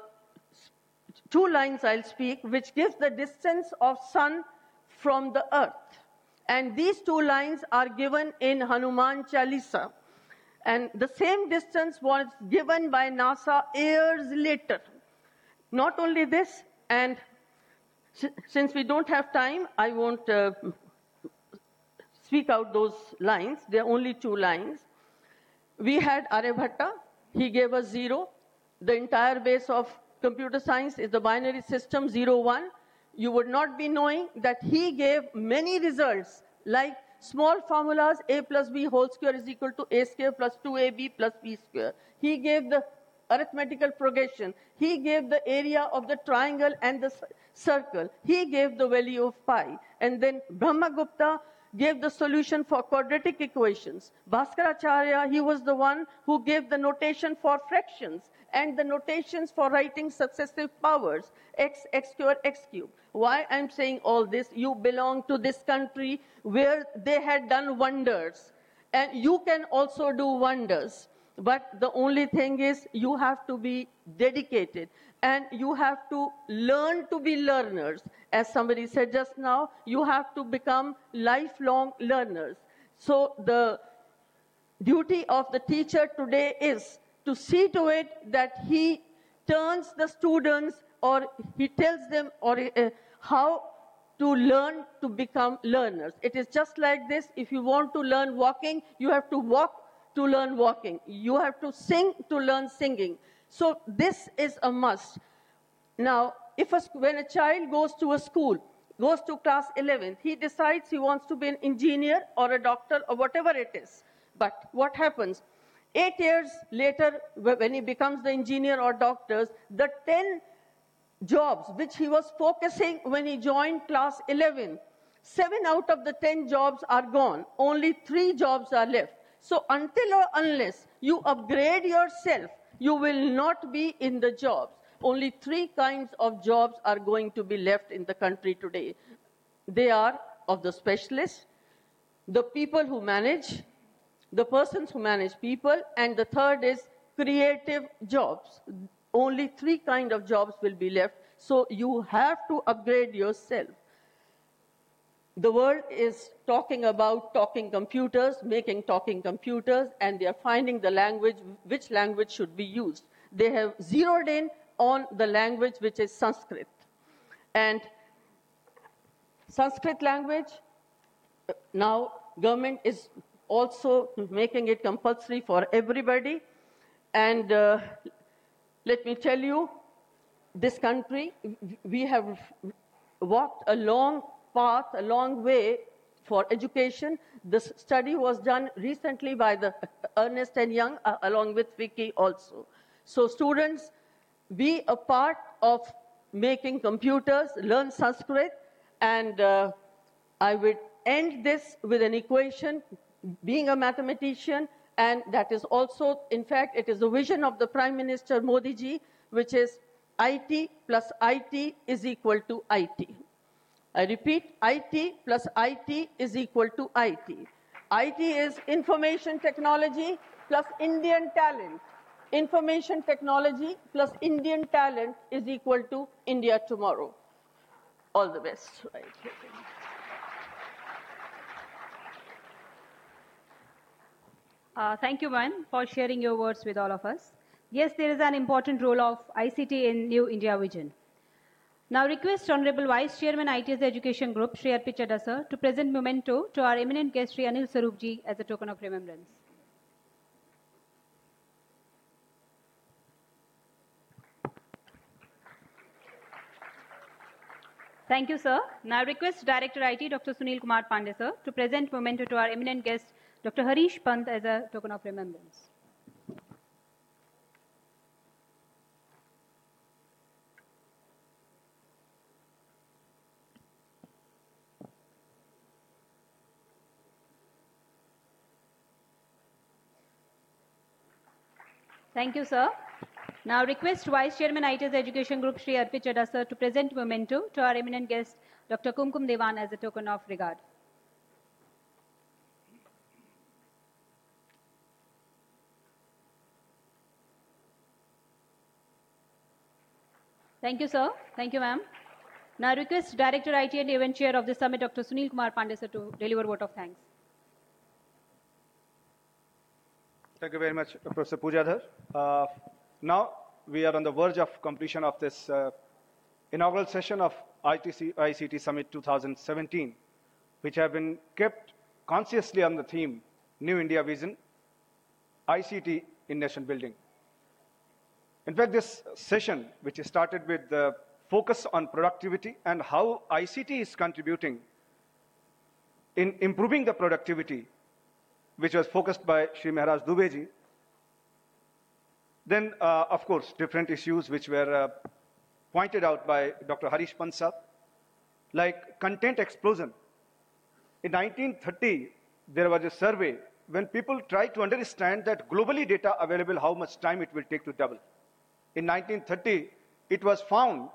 two lines I'll speak, which gives the distance of sun from the earth. And these two lines are given in Hanuman Chalisa. And the same distance was given by NASA years later. Not only this, and since we don't have time, I won't uh, speak out those lines. There are only two lines. We had Aryabhatta. He gave us zero. The entire base of computer science is the binary system 0, 1. You would not be knowing that he gave many results like small formulas a plus b whole square is equal to a square plus 2ab plus b square. He gave the arithmetical progression. He gave the area of the triangle and the circle. He gave the value of pi. And then Brahmagupta gave the solution for quadratic equations. Bhaskaracharya, he was the one who gave the notation for fractions and the notations for writing successive powers, x, x squared, x cube. Why I'm saying all this? You belong to this country where they had done wonders. And you can also do wonders. But the only thing is, you have to be dedicated and you have to learn to be learners. As somebody said just now, you have to become lifelong learners. So the duty of the teacher today is to see to it that he turns the students or he tells them or uh, how to learn to become learners. It is just like this. If you want to learn walking, you have to walk to learn walking. You have to sing to learn singing. So this is a must. Now, if a, when a child goes to a school, goes to class 11 he decides he wants to be an engineer or a doctor or whatever it is. But what happens? Eight years later, when he becomes the engineer or doctors, the 10 jobs which he was focusing when he joined class 11, seven out of the 10 jobs are gone. Only three jobs are left. So until or unless you upgrade yourself, you will not be in the jobs. Only three kinds of jobs are going to be left in the country today. They are of the specialists, the people who manage, the persons who manage people, and the third is creative jobs. Only three kind of jobs will be left. So you have to upgrade yourself. The world is talking about talking computers, making talking computers, and they are finding the language, which language should be used. They have zeroed in on the language which is Sanskrit. And Sanskrit language, now government is also making it compulsory for everybody. And uh, let me tell you, this country, we have walked a long path, a long way for education. This study was done recently by the Ernst and Young, uh, along with FICCI also. So students, be a part of making computers, learn Sanskrit, and uh, I would end this with an equation, being a mathematician, and that is also, in fact, it is the vision of the Prime Minister Modi ji, which is IT plus IT is equal to IT. I repeat, IT plus IT is equal to IT. IT is information technology plus Indian talent. Information technology plus Indian talent is equal to India tomorrow. All the best. Right. Uh, thank you, Man, for sharing your words with all of us. Yes, there is an important role of ICT in New India Vision. Now request Honorable Vice Chairman ITS Education Group, Chadha sir, to present memento to our eminent guest Shri Anil Swarup ji as a token of remembrance. Thank you, sir. Now request Director IT Dr. Sunil Kumar Pandey sir to present memento to our eminent guest Dr. Harish Pant as a token of remembrance. Thank you, sir. Now request Vice Chairman ITS Education Group Shri Arpit sir to present memento to our eminent guest Dr. Kumkum Dewan as a token of regard. Thank you, sir. Thank you, ma'am. Now I request Director IT and Event Chair of the Summit Dr. Sunil Kumar Pandey sir to deliver vote of thanks. Thank you very much, Professor Puja Dhar. Uh, now we are on the verge of completion of this uh, inaugural session of ITC, ICT Summit 2017, which have been kept consciously on the theme New India Vision, ICT in Nation Building. In fact, this session, which started with the focus on productivity and how ICT is contributing in improving the productivity which was focused by Sri Mehraj Dubeji. Then, uh, of course, different issues which were uh, pointed out by Dr. Harish Pansab, like content explosion. In 1930, there was a survey when people tried to understand that globally data available, how much time it will take to double. In 1930, it was found,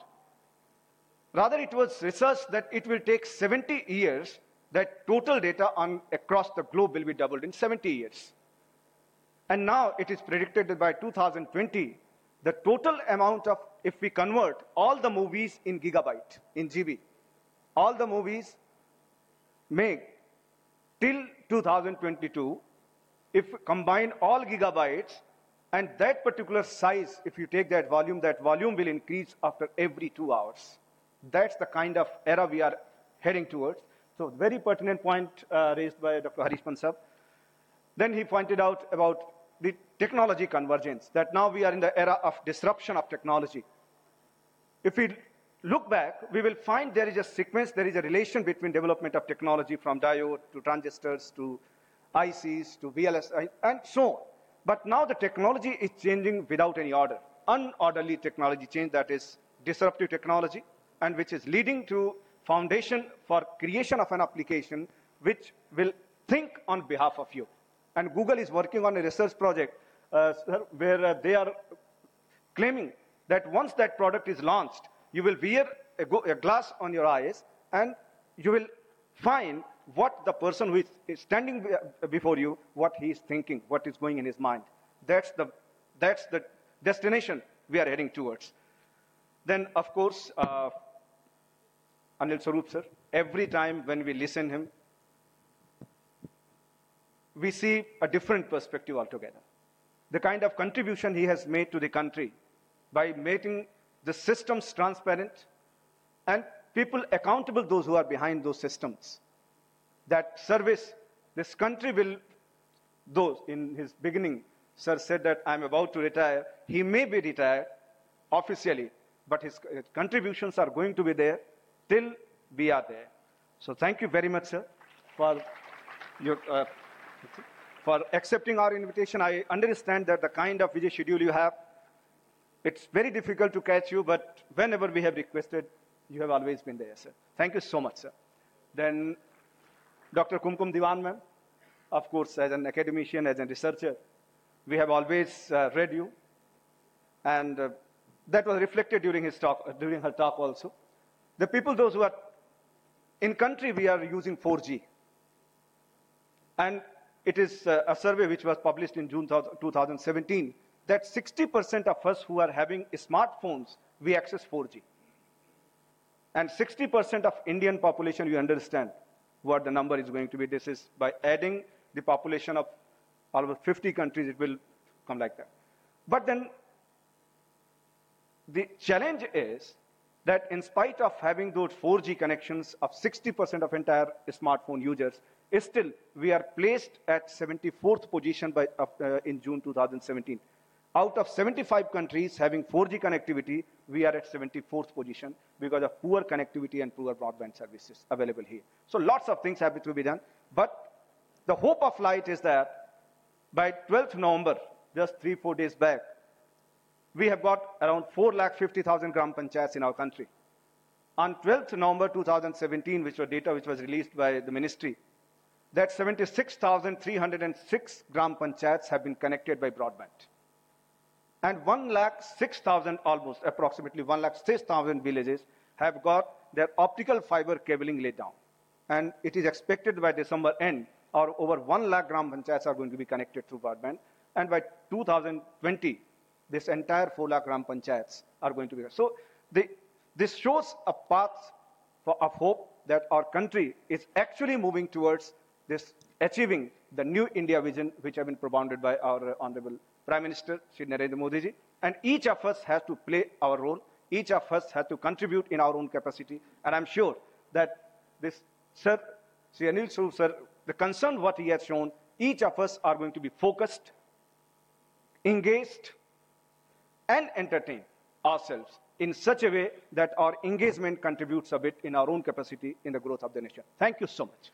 rather it was researched that it will take 70 years that total data on, across the globe will be doubled in 70 years. And now it is predicted that by 2020, the total amount of, if we convert all the movies in gigabyte, in GB, all the movies made till 2022, if combine all gigabytes, and that particular size, if you take that volume, that volume will increase after every two hours. That's the kind of era we are heading towards. So very pertinent point uh, raised by Dr. Harish Pansab. Then he pointed out about the technology convergence, that now we are in the era of disruption of technology. If we look back, we will find there is a sequence, there is a relation between development of technology from diode to transistors to ICs to VLSI and so on. But now the technology is changing without any order. Unorderly technology change that is disruptive technology and which is leading to foundation for creation of an application which will think on behalf of you. And Google is working on a research project uh, where uh, they are claiming that once that product is launched, you will wear a, a glass on your eyes and you will find what the person who is standing before you, what he is thinking, what is going in his mind. That's the, that's the destination we are heading towards. Then, of course, uh, Anil Swarup sir, every time when we listen him, we see a different perspective altogether. The kind of contribution he has made to the country by making the systems transparent and people accountable, those who are behind those systems. That service, this country will, though in his beginning, sir said that I'm about to retire. He may be retired officially, but his contributions are going to be there till we are there. So thank you very much, sir, for your uh, for accepting our invitation. I understand that the kind of busy schedule you have, it's very difficult to catch you, but whenever we have requested, you have always been there, sir. Thank you so much, sir. Then Dr. Kumkum Dewan, ma'am, of course, as an academician, as a researcher, we have always uh, read you, and uh, that was reflected during his talk, during her talk also. The people, those who are in country, we are using 4G. And it is uh, a survey which was published in June 2017 that 60% of us who are having smartphones, we access 4G. And 60% of Indian population, you understand what the number is going to be. This is by adding the population of over 50 countries, it will come like that. But then the challenge is that in spite of having those 4G connections of 60% of entire smartphone users, still we are placed at 74th position by, uh, in June 2017. Out of 75 countries having 4G connectivity, we are at 74th position because of poor connectivity and poor broadband services available here. So lots of things have to be done. But the hope of light is that by 12th November, just three, four days back, we have got around 4,50,000 gram panchayats in our country. On 12th November 2017, which was data which was released by the ministry, that 76,306 gram panchayats have been connected by broadband. And 1 lakh 6,000 almost, approximately 1 lakh 6,000 villages have got their optical fiber cabling laid down. And it is expected by December end, or over 1 lakh gram panchayats are going to be connected through broadband. And by 2020, this entire 4 lakh gram panchayats are going to be. So the, this shows a path for, of hope that our country is actually moving towards this achieving the new India vision, which has been propounded by our Honorable Prime Minister, Shri Narendra Modi ji. And each of us has to play our role. Each of us has to contribute in our own capacity. And I'm sure that this, sir, Sri Anil Swarup, sir, the concern what he has shown, each of us are going to be focused, engaged, and entertain ourselves in such a way that our engagement contributes a bit in our own capacity in the growth of the nation. Thank you so much.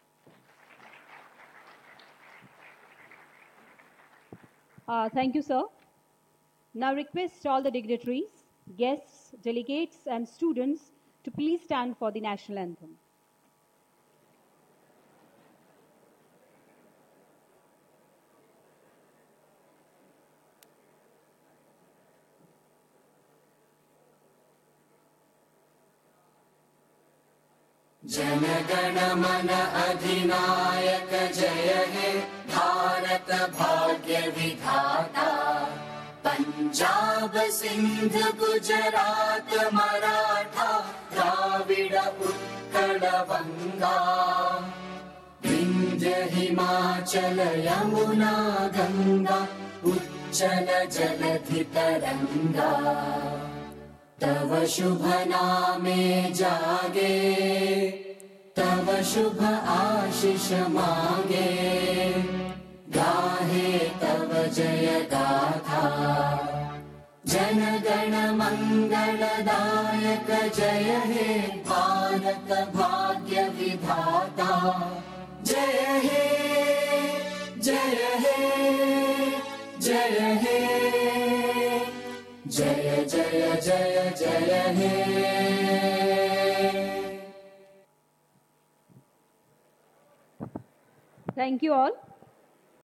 Uh, thank you, sir. Now request all the dignitaries, guests, delegates, and students to please stand for the national anthem. Jana Gana Mana अधिनायक जय हे भारत भाग्य विधाता पञ्जाब सिन्ध गुजरात मराठा द्राविड उत्कल बङ्गा विन्ध्य हिमाचल यमुना गङ्गा उच्चल जलधि तरङ्गा तव शुभ नामे जागे तव शुभ आशिष मागे गाहे तव जय गाथा गण मङ्गलदायक जय हे भारत भाग्य विधाता। जय हे जय हे जय हे। जय जय जय जय हे। Thank you all.